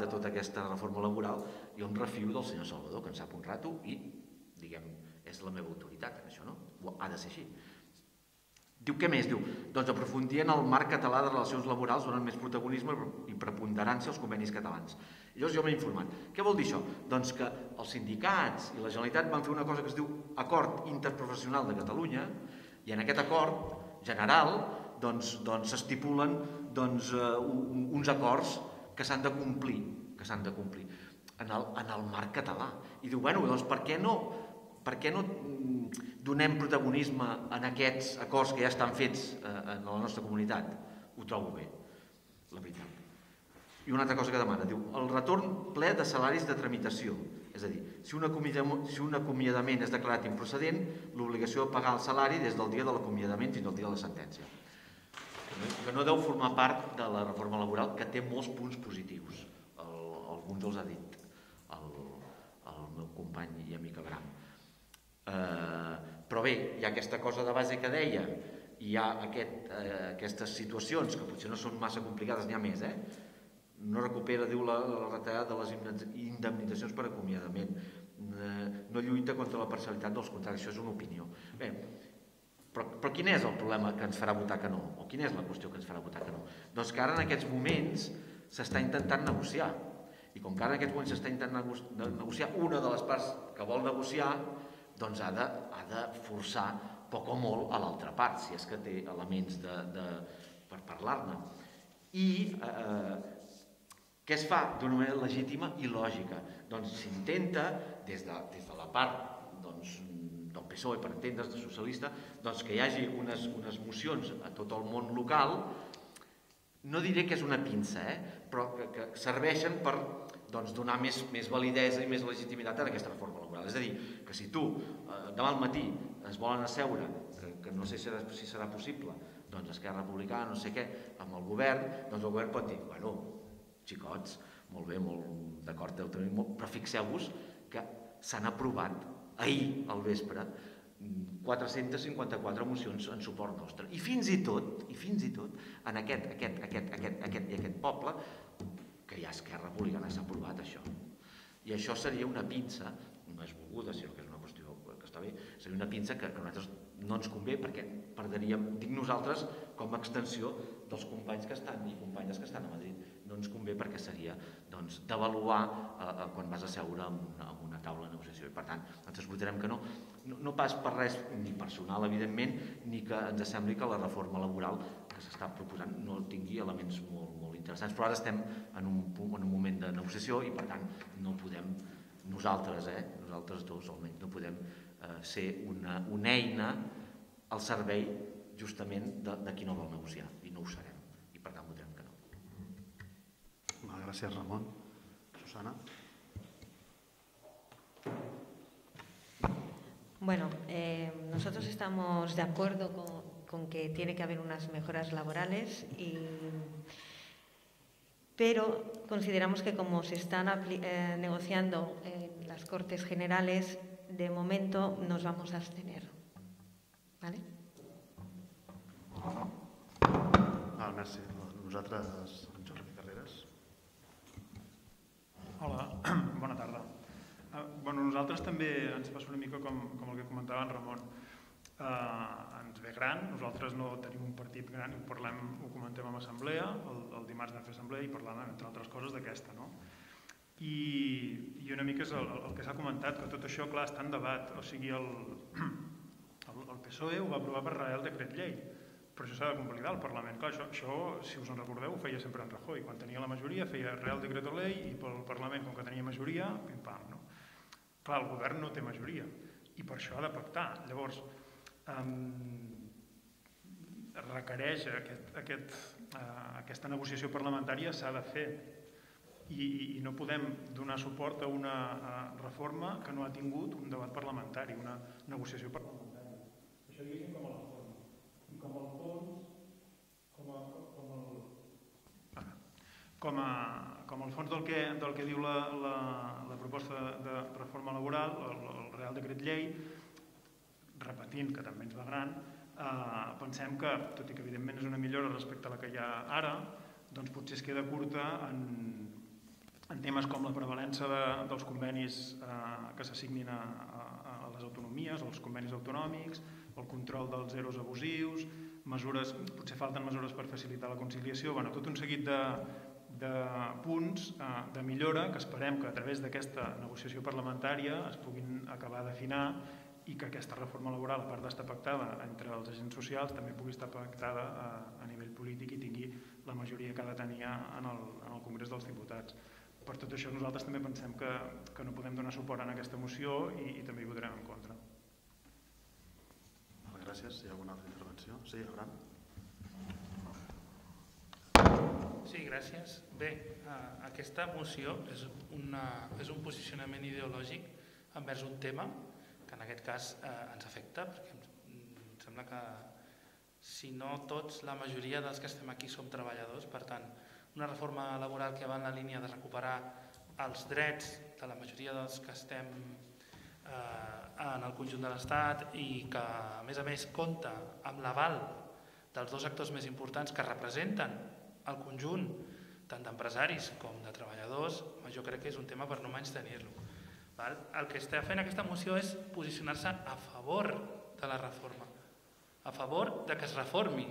de tota aquesta reforma laboral, jo em refio del senyor Salvador, que en sap un rato i, diguem, és la meva autoritat en això, no? Ha de ser així. Diu, què més? Diu, doncs aprofundir en el marc català de relacions laborals donant més protagonisme i preponderància als convenis catalans. I llavors jo m'he informat. Què vol dir això? Doncs que els sindicats i la Generalitat van fer una cosa que es diu Acord Interprofessional de Catalunya i en aquest acord general doncs, doncs s'estipulen doncs, uh, uns acords que s'han de complir, que s'han de complir en el, en el marc català. I diu, bueno, doncs per què no, per què no donem protagonisme en aquests acords que ja estan fets eh, en la nostra comunitat? Ho trobo bé, la veritat. I una altra cosa que demana, diu, el retorn ple de salaris de tramitació. És a dir, si un, si un acomiadament és declarat improcedent, l'obligació de pagar el salari des del dia de l'acomiadament fins al dia de la sentència. Que no deu formar part de la reforma laboral, que té molts punts positius. El, alguns els ha dit el, company i amic Abraham. Eh, però bé, hi ha aquesta cosa de base que deia, hi ha aquest, eh, aquestes situacions que potser no són massa complicades, n'hi ha més, eh? no recupera, diu, la, la retallada de les indemnitzacions per acomiadament, eh, no lluita contra la parcialitat dels contractes, això és una opinió. Bé, però, però quin és el problema que ens farà votar que no? O quina és la qüestió que ens farà votar que no? Doncs que ara en aquests moments s'està intentant negociar. I com que ara en aquests moments s'està intentant negociar una de les parts que vol negociar, doncs ha de, ha de forçar poc o molt a l'altra part, si és que té elements de, de, per parlar-ne. I eh, què es fa d'una manera legítima i lògica? Doncs s'intenta, des, de, des de la part PSOE, per entendre's, de socialista, doncs que hi hagi unes, unes mocions a tot el món local, no diré que és una pinça, eh? però que, que serveixen per doncs, donar més, més validesa i més legitimitat a aquesta reforma laboral. És a dir, que si tu eh, demà al matí es volen asseure, que, que no sé si serà, si serà possible, doncs Esquerra Republicana, no sé què, amb el govern, doncs el govern pot dir, bueno, xicots, molt bé, molt d'acord, però fixeu-vos que s'han aprovat ahir al vespre 454 mocions en suport nostre. I fins i tot, i fins i tot, en aquest, aquest, aquest, aquest, aquest, i aquest poble, que ha Esquerra Republicana, s'ha aprovat això. I això seria una pinça, no és volguda, sinó que és una qüestió que està bé, seria una pinça que, que a nosaltres no ens convé perquè perdríem, dic nosaltres, com a extensió dels companys que estan i companyes que estan a Madrid no ens convé perquè seria doncs, d'avaluar eh, eh, quan vas a seure en una taula de negociació. I per tant, ens votarem que no. no. No pas per res ni personal, evidentment, ni que ens sembli que la reforma laboral que s'està proposant no tingui elements molt, molt interessants. Però ara estem en un, en un moment de negociació i per tant no podem, nosaltres, eh, nosaltres dos almenys, no podem eh, ser una, una eina al servei justament de, de qui no vol negociar i no ho serem. Gràcies, Ramon. Susana. Bueno, eh, nosotros estamos de acuerdo con, con, que tiene que haber unas mejoras laborales, y, pero consideramos que como se están eh, negociando en las Cortes Generales, de momento nos vamos a abstener. ¿Vale? Ah, merci. Nosaltres Hola, bona tarda. Uh, bueno, nosaltres també ens passa una mica com, com el que comentava en Ramon. Uh, ens ve gran, nosaltres no tenim un partit gran, ho, parlem, ho comentem en assemblea, el, el dimarts vam fer assemblea i parlàvem, entre altres coses, d'aquesta. No? I, I una mica és el, el que s'ha comentat, que tot això, clar, està en debat. O sigui, el, el, el PSOE ho va aprovar per Real Decret Llei però això s'ha de convalidar al Parlament. Clar, això, això, si us en recordeu, ho feia sempre en Rajoy. Quan tenia la majoria feia Real Decreto Ley i pel Parlament, com que tenia majoria, pim-pam. Clar, el govern no té majoria i per això ha de pactar. Llavors, um, requereix aquest, aquest, uh, aquesta negociació parlamentària s'ha de fer i, i no podem donar suport a una uh, reforma que no ha tingut un debat parlamentari, una negociació parlamentària. Això diguéssim com a la com el fons, com, a, com, el, com, a, com el fons del que, del que diu la, la, la proposta de reforma laboral, el, el Real Decret Llei, repetint que també ens va gran, eh, pensem que, tot i que evidentment és una millora respecte a la que hi ha ara, doncs potser es queda curta en, en temes com la prevalença de, dels convenis eh, que s'assignin a, a, a les autonomies, als convenis autonòmics, el control dels zeros abusius, mesures, potser falten mesures per facilitar la conciliació, bueno, tot un seguit de, de punts eh, de millora que esperem que a través d'aquesta negociació parlamentària es puguin acabar d'afinar i que aquesta reforma laboral, a part d'estar pactada entre els agents socials, també pugui estar pactada a, a nivell polític i tingui la majoria que ha de tenir en el, en el Congrés dels Diputats. Per tot això nosaltres també pensem que, que no podem donar suport a aquesta moció i, i també hi votarem en contra. Gràcies. Hi ha alguna altra intervenció? Sí, Abraham. Sí, gràcies. Bé, aquesta moció és, una, és un posicionament ideològic envers un tema que en aquest cas eh, ens afecta, perquè em sembla que si no tots, la majoria dels que estem aquí som treballadors, per tant, una reforma laboral que va en la línia de recuperar els drets de la majoria dels que estem eh, en el conjunt de l'Estat i que, a més a més, compta amb l'aval dels dos actors més importants que representen el conjunt tant d'empresaris com de treballadors, jo crec que és un tema per no menys tenir-lo. El que està fent aquesta moció és posicionar-se a favor de la reforma, a favor de que es reformi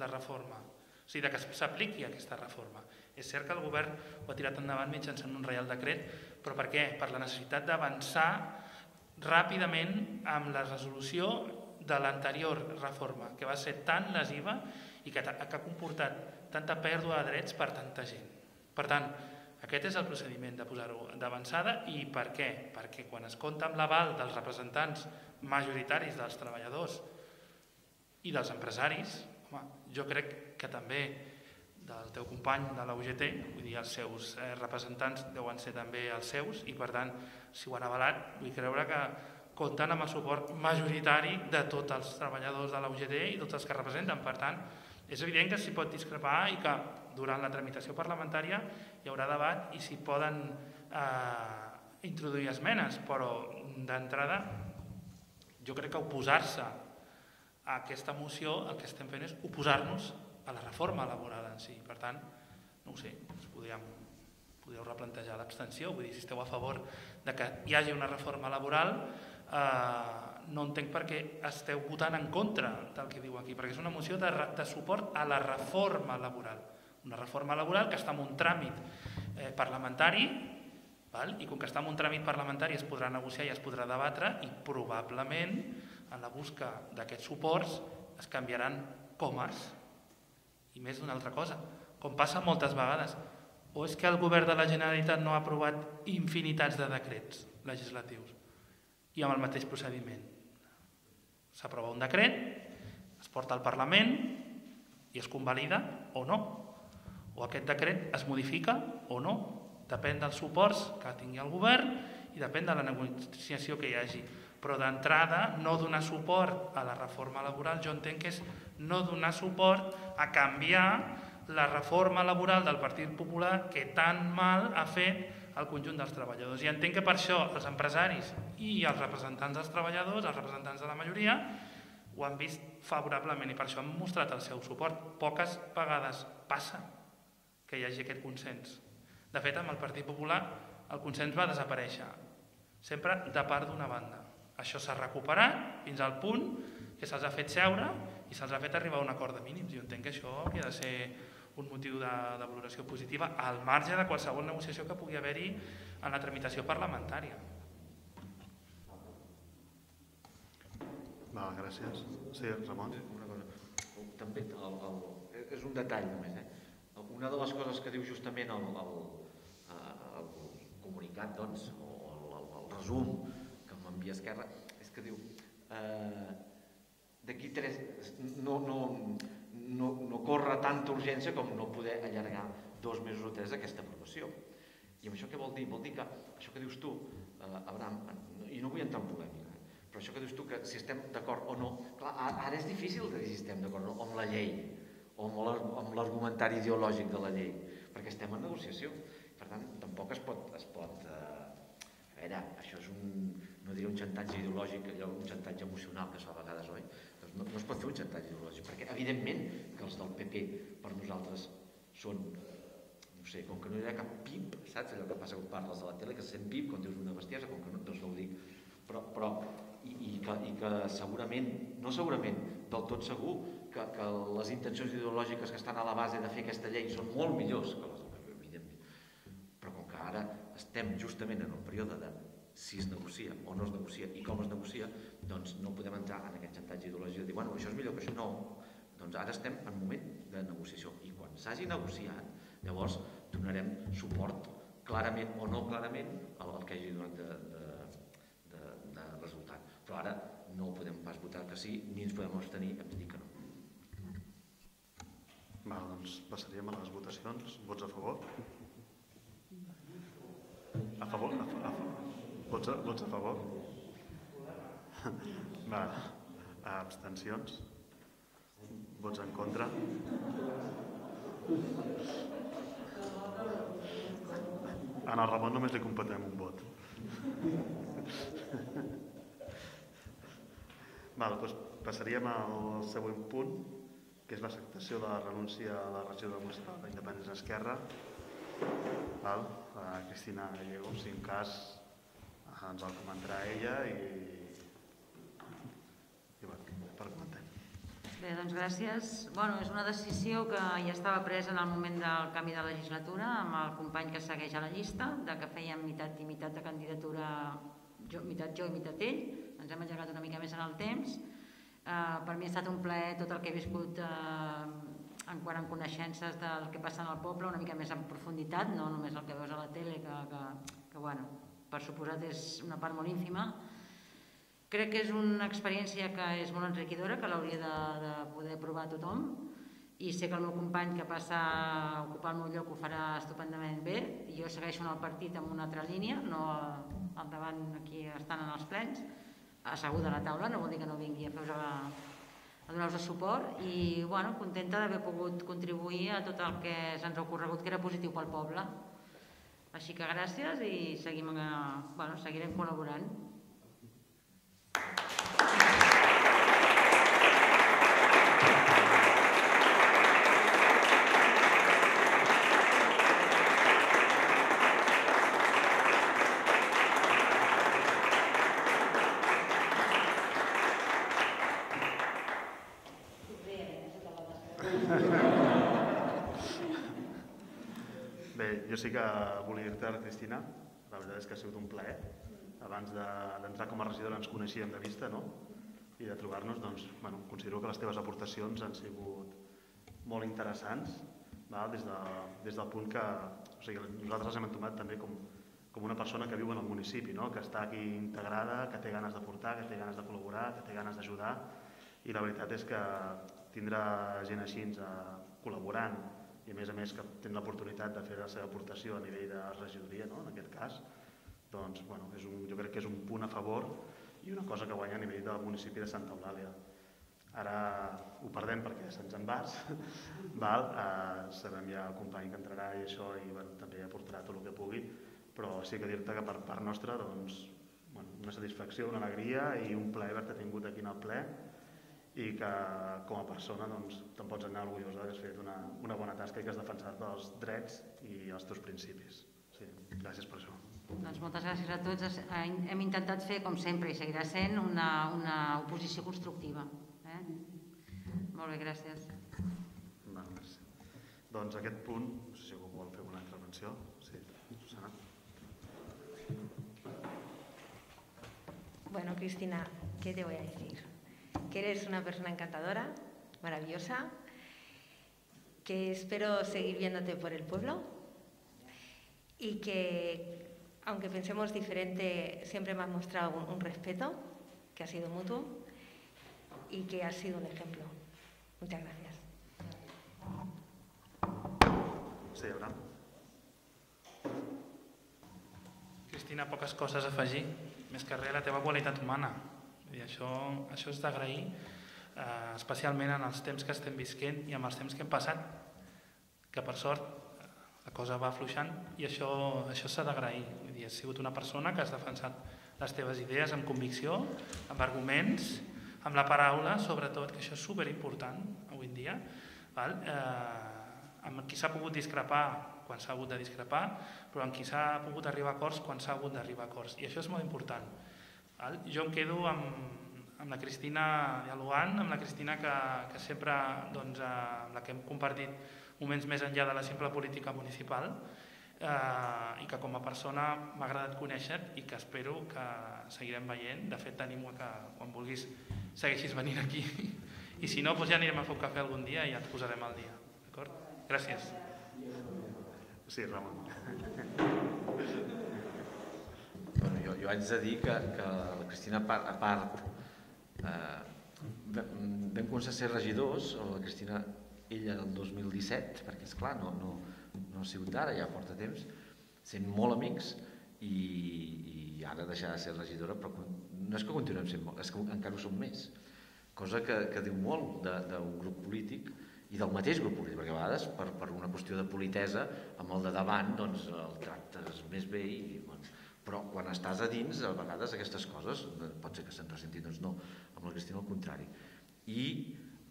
la reforma, o sigui, de que s'apliqui aquesta reforma. És cert que el govern ho ha tirat endavant mitjançant un reial decret, però per què? Per la necessitat d'avançar ràpidament amb la resolució de l'anterior reforma, que va ser tan lesiva i que ha comportat tanta pèrdua de drets per tanta gent. Per tant, aquest és el procediment de posar-ho d'avançada i per què? Perquè quan es compta amb l'aval dels representants majoritaris dels treballadors i dels empresaris, home, jo crec que també del teu company de la UGT, vull dir, els seus eh, representants deuen ser també els seus i per tant, si ho han avalat, vull creure que compten amb el suport majoritari de tots els treballadors de la UGT i tots els que representen. Per tant, és evident que s'hi pot discrepar i que durant la tramitació parlamentària hi haurà debat i s'hi poden eh, introduir esmenes, però d'entrada jo crec que oposar-se a aquesta moció el que estem fent és oposar-nos a la reforma laboral en si. Per tant, no ho sé, ens podríem, podríeu replantejar l'abstenció, vull dir, si esteu a favor de que hi hagi una reforma laboral, eh, no entenc per què esteu votant en contra del que diu aquí, perquè és una moció de, de suport a la reforma laboral. Una reforma laboral que està en un tràmit eh, parlamentari, val? i com que està en un tràmit parlamentari es podrà negociar i es podrà debatre, i probablement en la busca d'aquests suports es canviaran comes i més d'una altra cosa, com passa moltes vegades. O és que el govern de la Generalitat no ha aprovat infinitats de decrets legislatius i amb el mateix procediment. S'aprova un decret, es porta al Parlament i es convalida o no. O aquest decret es modifica o no. Depèn dels suports que tingui el govern i depèn de la negociació que hi hagi. Però d'entrada, no donar suport a la reforma laboral jo entenc que és no donar suport a canviar la reforma laboral del Partit Popular que tan mal ha fet el conjunt dels treballadors. I entenc que per això els empresaris i els representants dels treballadors, els representants de la majoria, ho han vist favorablement i per això han mostrat el seu suport. Poques vegades passa que hi hagi aquest consens. De fet, amb el Partit Popular el consens va desaparèixer, sempre de part d'una banda. Això s'ha recuperat fins al punt que se'ls ha fet seure i se'ls ha fet arribar a un acord de mínims. Jo entenc que això hauria de ser un motiu de, de valoració positiva al marge de qualsevol negociació que pugui haver-hi en la tramitació parlamentària. Va, gràcies. Sí, Ramon. Una cosa, també el, el, és un detall només, eh? Una de les coses que diu justament el, el, el comunicat, doncs, o el, el, el resum que m'envia Esquerra, és que diu eh, d'aquí tres... No, no, no, no corre tanta urgència com no poder allargar dos mesos o tres aquesta aprovació. I amb això què vol dir? Vol dir que això que dius tu, eh, Abraham, i no vull entrar en polèmica, eh, però això que dius tu, que si estem d'acord o no, clar, ara és difícil de dir si estem d'acord o no amb la llei, o amb l'argumentari ideològic de la llei, perquè estem en negociació. Per tant, tampoc es pot... Es pot eh, a veure, això és un, no diré un xantatge ideològic, allò, un xantatge emocional que es fa a vegades, oi? No, no es pot fer un xantatge ideològic, perquè evidentment que els del PP per nosaltres són, no sé, com que no hi ha cap pip, saps allò que passa quan parles a la tele, que se sent pip quan dius una bestiesa, com que no, doncs no ho dic, però, però i, i, que, i que segurament, no segurament, del tot segur, que, que les intencions ideològiques que estan a la base de fer aquesta llei són molt millors que les del PP, evidentment. Però com que ara estem justament en un període de si es negocia o no es negocia i com es negocia, doncs no podem entrar en aquest xantatge ideològic de dir, bueno, això és millor que això. No, doncs ara estem en moment de negociació i quan s'hagi negociat, llavors donarem suport clarament o no clarament al, que hagi donat de, de, de, de resultat. Però ara no podem pas votar que sí, ni ens podem abstenir en dir que no. Va, doncs passaríem a les votacions. Vots a favor? A favor? A, a, a, Vots a, vots a favor? Va. Abstencions? Vots en contra? En el Ramon només li competem un vot. Val, doncs passaríem al següent punt, que és l'acceptació de la renúncia a la municipal de la Independència Esquerra. Val? La Cristina Gallego, si en cas ens el comentarà ella i, i bueno, per comentar. Bé, doncs gràcies. Bueno, és una decisió que ja estava presa en el moment del canvi de legislatura amb el company que segueix a la llista, de que fèiem mitat i mitat de candidatura, jo, mitat jo i mitat ell. Ens hem allargat una mica més en el temps. Eh, per mi ha estat un plaer tot el que he viscut eh, en quant a coneixences del que passa en el poble, una mica més en profunditat, no només el que veus a la tele, que, que, que bueno, per suposat és una part molt ínfima. Crec que és una experiència que és molt enriquidora, que l'hauria de, de poder provar tothom i sé que el meu company que passa a ocupar el meu lloc ho farà estupendament bé. Jo segueixo en el partit amb una altra línia, no al davant aquí estan en els plens, asseguda a la taula, no vol dir que no vingui a fer-vos a, a donar-vos suport i bueno, contenta d'haver pogut contribuir a tot el que se'ns ha ocorregut que era positiu pel poble. Així que gràcies i seguim, eh, bueno, seguirem col·laborant. Bé, jo sí que volia dir-te, Cristina, la veritat és que ha sigut un plaer. Abans d'entrar com a regidora ens coneixíem de vista, no? I de trobar-nos, doncs, bueno, considero que les teves aportacions han sigut molt interessants, val? Des, de, des del punt que o sigui, nosaltres hem entomat també com, com una persona que viu en el municipi, no? que està aquí integrada, que té ganes de portar, que té ganes de col·laborar, que té ganes d'ajudar, i la veritat és que tindrà gent així eh, col·laborant i a més a més que tenen l'oportunitat de fer la seva aportació a nivell de regidoria, no? en aquest cas, doncs bueno, és un, jo crec que és un punt a favor i una cosa que guanya a nivell del municipi de Santa Eulàlia. Ara ho perdem perquè se'ns en vas, val? Eh, sabem ja el company que entrarà i això i bueno, també aportarà tot el que pugui, però sí que dir-te que per part nostra doncs, bueno, una satisfacció, una alegria i un plaer haver-te tingut aquí en el ple i que com a persona doncs, te'n pots anar orgullós que has fet una, una bona tasca i que has defensat els drets i els teus principis. Sí, gràcies per això. Doncs moltes gràcies a tots. Hem intentat fer, com sempre, i seguirà sent una, una oposició constructiva. Eh? Molt bé, gràcies. Va, merci. Doncs aquest punt, no sé si algú vol fer una intervenció. Sí, Susana. Bueno, Cristina, ¿qué te voy a decir? Que eres una persona encantadora, maravillosa, que espero seguir viéndote por el pueblo y que, aunque pensemos diferente, siempre me has mostrado un, un respeto que ha sido mutuo y que has sido un ejemplo. Muchas gracias. Sí, Abraham. Cristina, poques coses a afegir, més que res la teva qualitat humana. I això, això és d'agrair, eh, especialment en els temps que estem visquent i amb els temps que hem passat, que per sort eh, la cosa va afluixant i això, això s'ha d'agrair. Has sigut una persona que has defensat les teves idees amb convicció, amb arguments, amb la paraula, sobretot, que això és superimportant avui en dia. Val? Eh, amb qui s'ha pogut discrepar quan s'ha hagut de discrepar, però amb qui s'ha pogut arribar a acords quan s'ha hagut d'arribar a acords. I això és molt important. Jo em quedo amb, amb la Cristina dialogant, amb la Cristina que, que sempre, doncs, eh, amb la que hem compartit moments més enllà de la simple política municipal eh, i que com a persona m'ha agradat conèixer i que espero que seguirem veient. De fet, t'animo que quan vulguis segueixis venint aquí i si no, doncs ja anirem a fer un cafè algun dia i ja et posarem al dia. Gràcies. Sí, Ramon. Bueno, jo, jo haig de dir que, que la Cristina, a part, eh, vam començar a ser regidors, o la Cristina, ella el 2017, perquè és clar, no, no, no ha sigut d'ara, ja porta temps, sent molt amics i, i ara deixar de ser regidora, però no és que continuem sent molt, és que encara ho som més. Cosa que, que diu molt d'un grup polític i del mateix grup polític, perquè a vegades per, per una qüestió de politesa amb el de davant doncs el tractes més bé i, bueno, però quan estàs a dins, a vegades aquestes coses, eh, pot ser que se'n ressentin, doncs no, amb la Cristina al contrari. I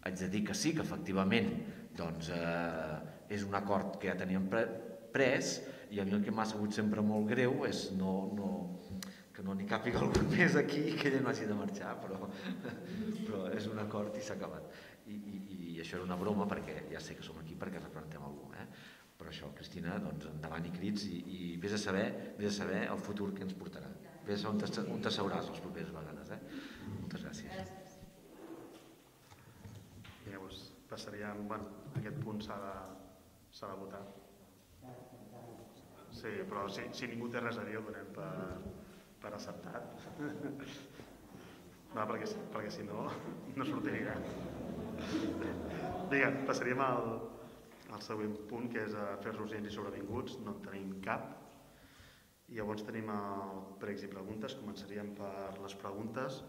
haig de dir que sí, que efectivament doncs, eh, és un acord que ja teníem pre pres i a mi el que m'ha sabut sempre molt greu és no, no, que no n'hi càpiga algun més aquí i que ella no hagi de marxar, però, però és un acord i s'ha acabat. I, i, I això era una broma perquè ja sé que som aquí perquè representem algú? Però això, Cristina, doncs endavant i crits i, i vés a saber, vés a saber el futur que ens portarà. Vés a on, t'asseuràs les properes vegades. Eh? Moltes gràcies. Bé, doncs passaríem, bueno, aquest punt s'ha de, de votar. Sí, però si, si ningú té res a dir, el donem per, per acceptat. Va, perquè, perquè si no, no sortiria. Vinga, passaríem al, al següent punt, que és afers urgents i sobrevinguts. No en tenim cap. I llavors tenim el pregs i preguntes. Començaríem per les preguntes.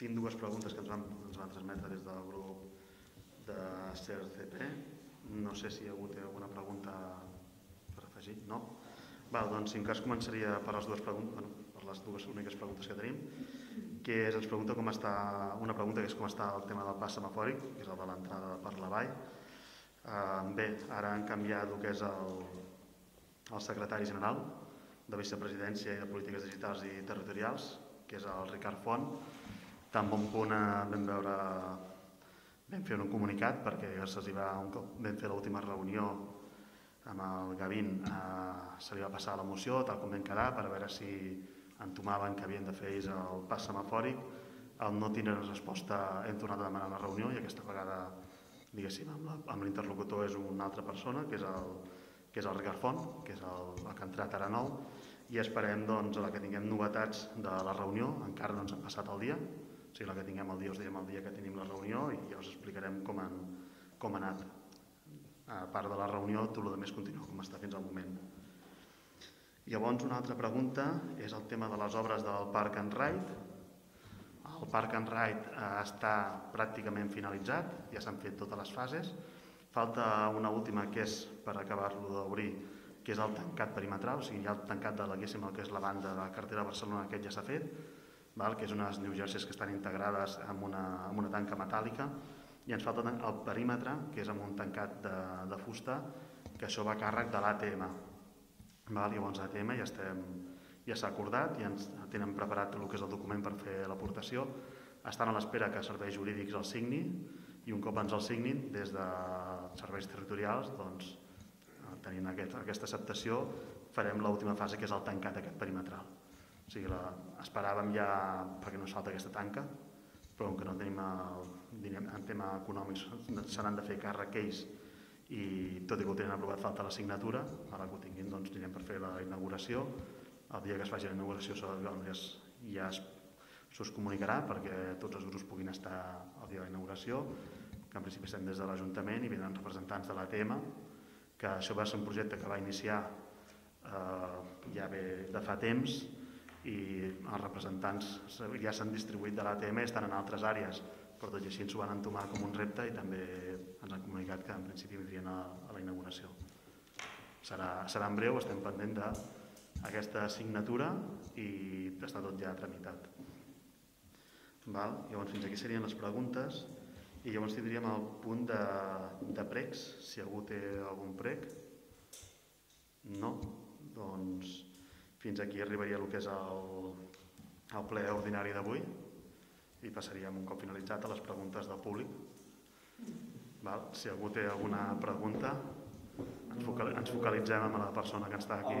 Tinc dues preguntes que ens van, ens van transmetre des del grup de CRCP. No sé si algú té alguna pregunta per afegir. No? Val, doncs, si en cas començaria per les dues preguntes, bueno, per les dues úniques preguntes que tenim, que és, ens pregunta com està, una pregunta que és com està el tema del pas semafòric, que és el de l'entrada per la vall. Uh, bé, ara han canviat el que és el, el secretari general de Vicepresidència i de Polítiques Digitals i Territorials, que és el Ricard Font. Tan bon punt eh, vam veure vam fer un comunicat perquè se'ls va, un cop vam fer l'última reunió amb el Gavin eh, se li va passar la moció tal com vam quedar per veure si entomaven que havien de fer ells el pas semafòric al no tindre resposta hem tornat a demanar una reunió i aquesta vegada diguéssim amb l'interlocutor és una altra persona que és el, que és el Ricard Font que és el, el que ha entrat ara nou i esperem doncs, la que tinguem novetats de la reunió, encara no ens han passat el dia o sigui, la que tinguem el dia us diem el dia que tenim la reunió i ja us explicarem com, han, com ha anat a part de la reunió, tot el més continua com està fins al moment. Llavors, una altra pregunta és el tema de les obres del Park and Ride. El Park and Ride eh, està pràcticament finalitzat, ja s'han fet totes les fases. Falta una última que és per acabar-lo d'obrir, que és el tancat perimetral, o sigui, ja el tancat de la, el que és la banda de la carretera de Barcelona, aquest ja s'ha fet, val? que és unes New Jerseys que estan integrades amb una, amb una tanca metàl·lica, i ens falta el perímetre, que és amb un tancat de, de fusta, que això va a càrrec de l'ATM. Llavors l'ATM ja estem ja s'ha acordat, ja ens tenen preparat el que és el document per fer l'aportació, estan a l'espera que serveis jurídics el signi i un cop ens el signin des de serveis territorials, doncs, tenint aquest, aquesta acceptació, farem l'última fase que és el tancat aquest perimetral. O sigui, la, esperàvem ja perquè no salta aquesta tanca, però com que no tenim el, en tema econòmics s'han de fer càrrec ells i tot i que ho tenen aprovat falta la signatura, ara que ho tinguin doncs anirem per fer la inauguració, el dia que es faci la inauguració doncs, ja s'us comunicarà perquè tots els grups puguin estar al dia de la inauguració, que en principi estem des de l'Ajuntament i venen representants de l'ATM, que això va ser un projecte que va iniciar eh, ja ve de fa temps i els representants ja s'han distribuït de l'ATM, estan en altres àrees però tot i així ens ho van entomar com un repte i també ens han comunicat que en principi vindrien a, a la inauguració. Serà, serà en breu, estem pendent d'aquesta signatura i està tot ja tramitat. Val? Llavors fins aquí serien les preguntes i llavors tindríem el punt de, de pregs, si algú té algun prec. No? Doncs fins aquí arribaria el que és el, el ple ordinari d'avui i passaríem un cop finalitzat a les preguntes del públic. Val? Si algú té alguna pregunta, ens, focalitzem amb la persona que està aquí.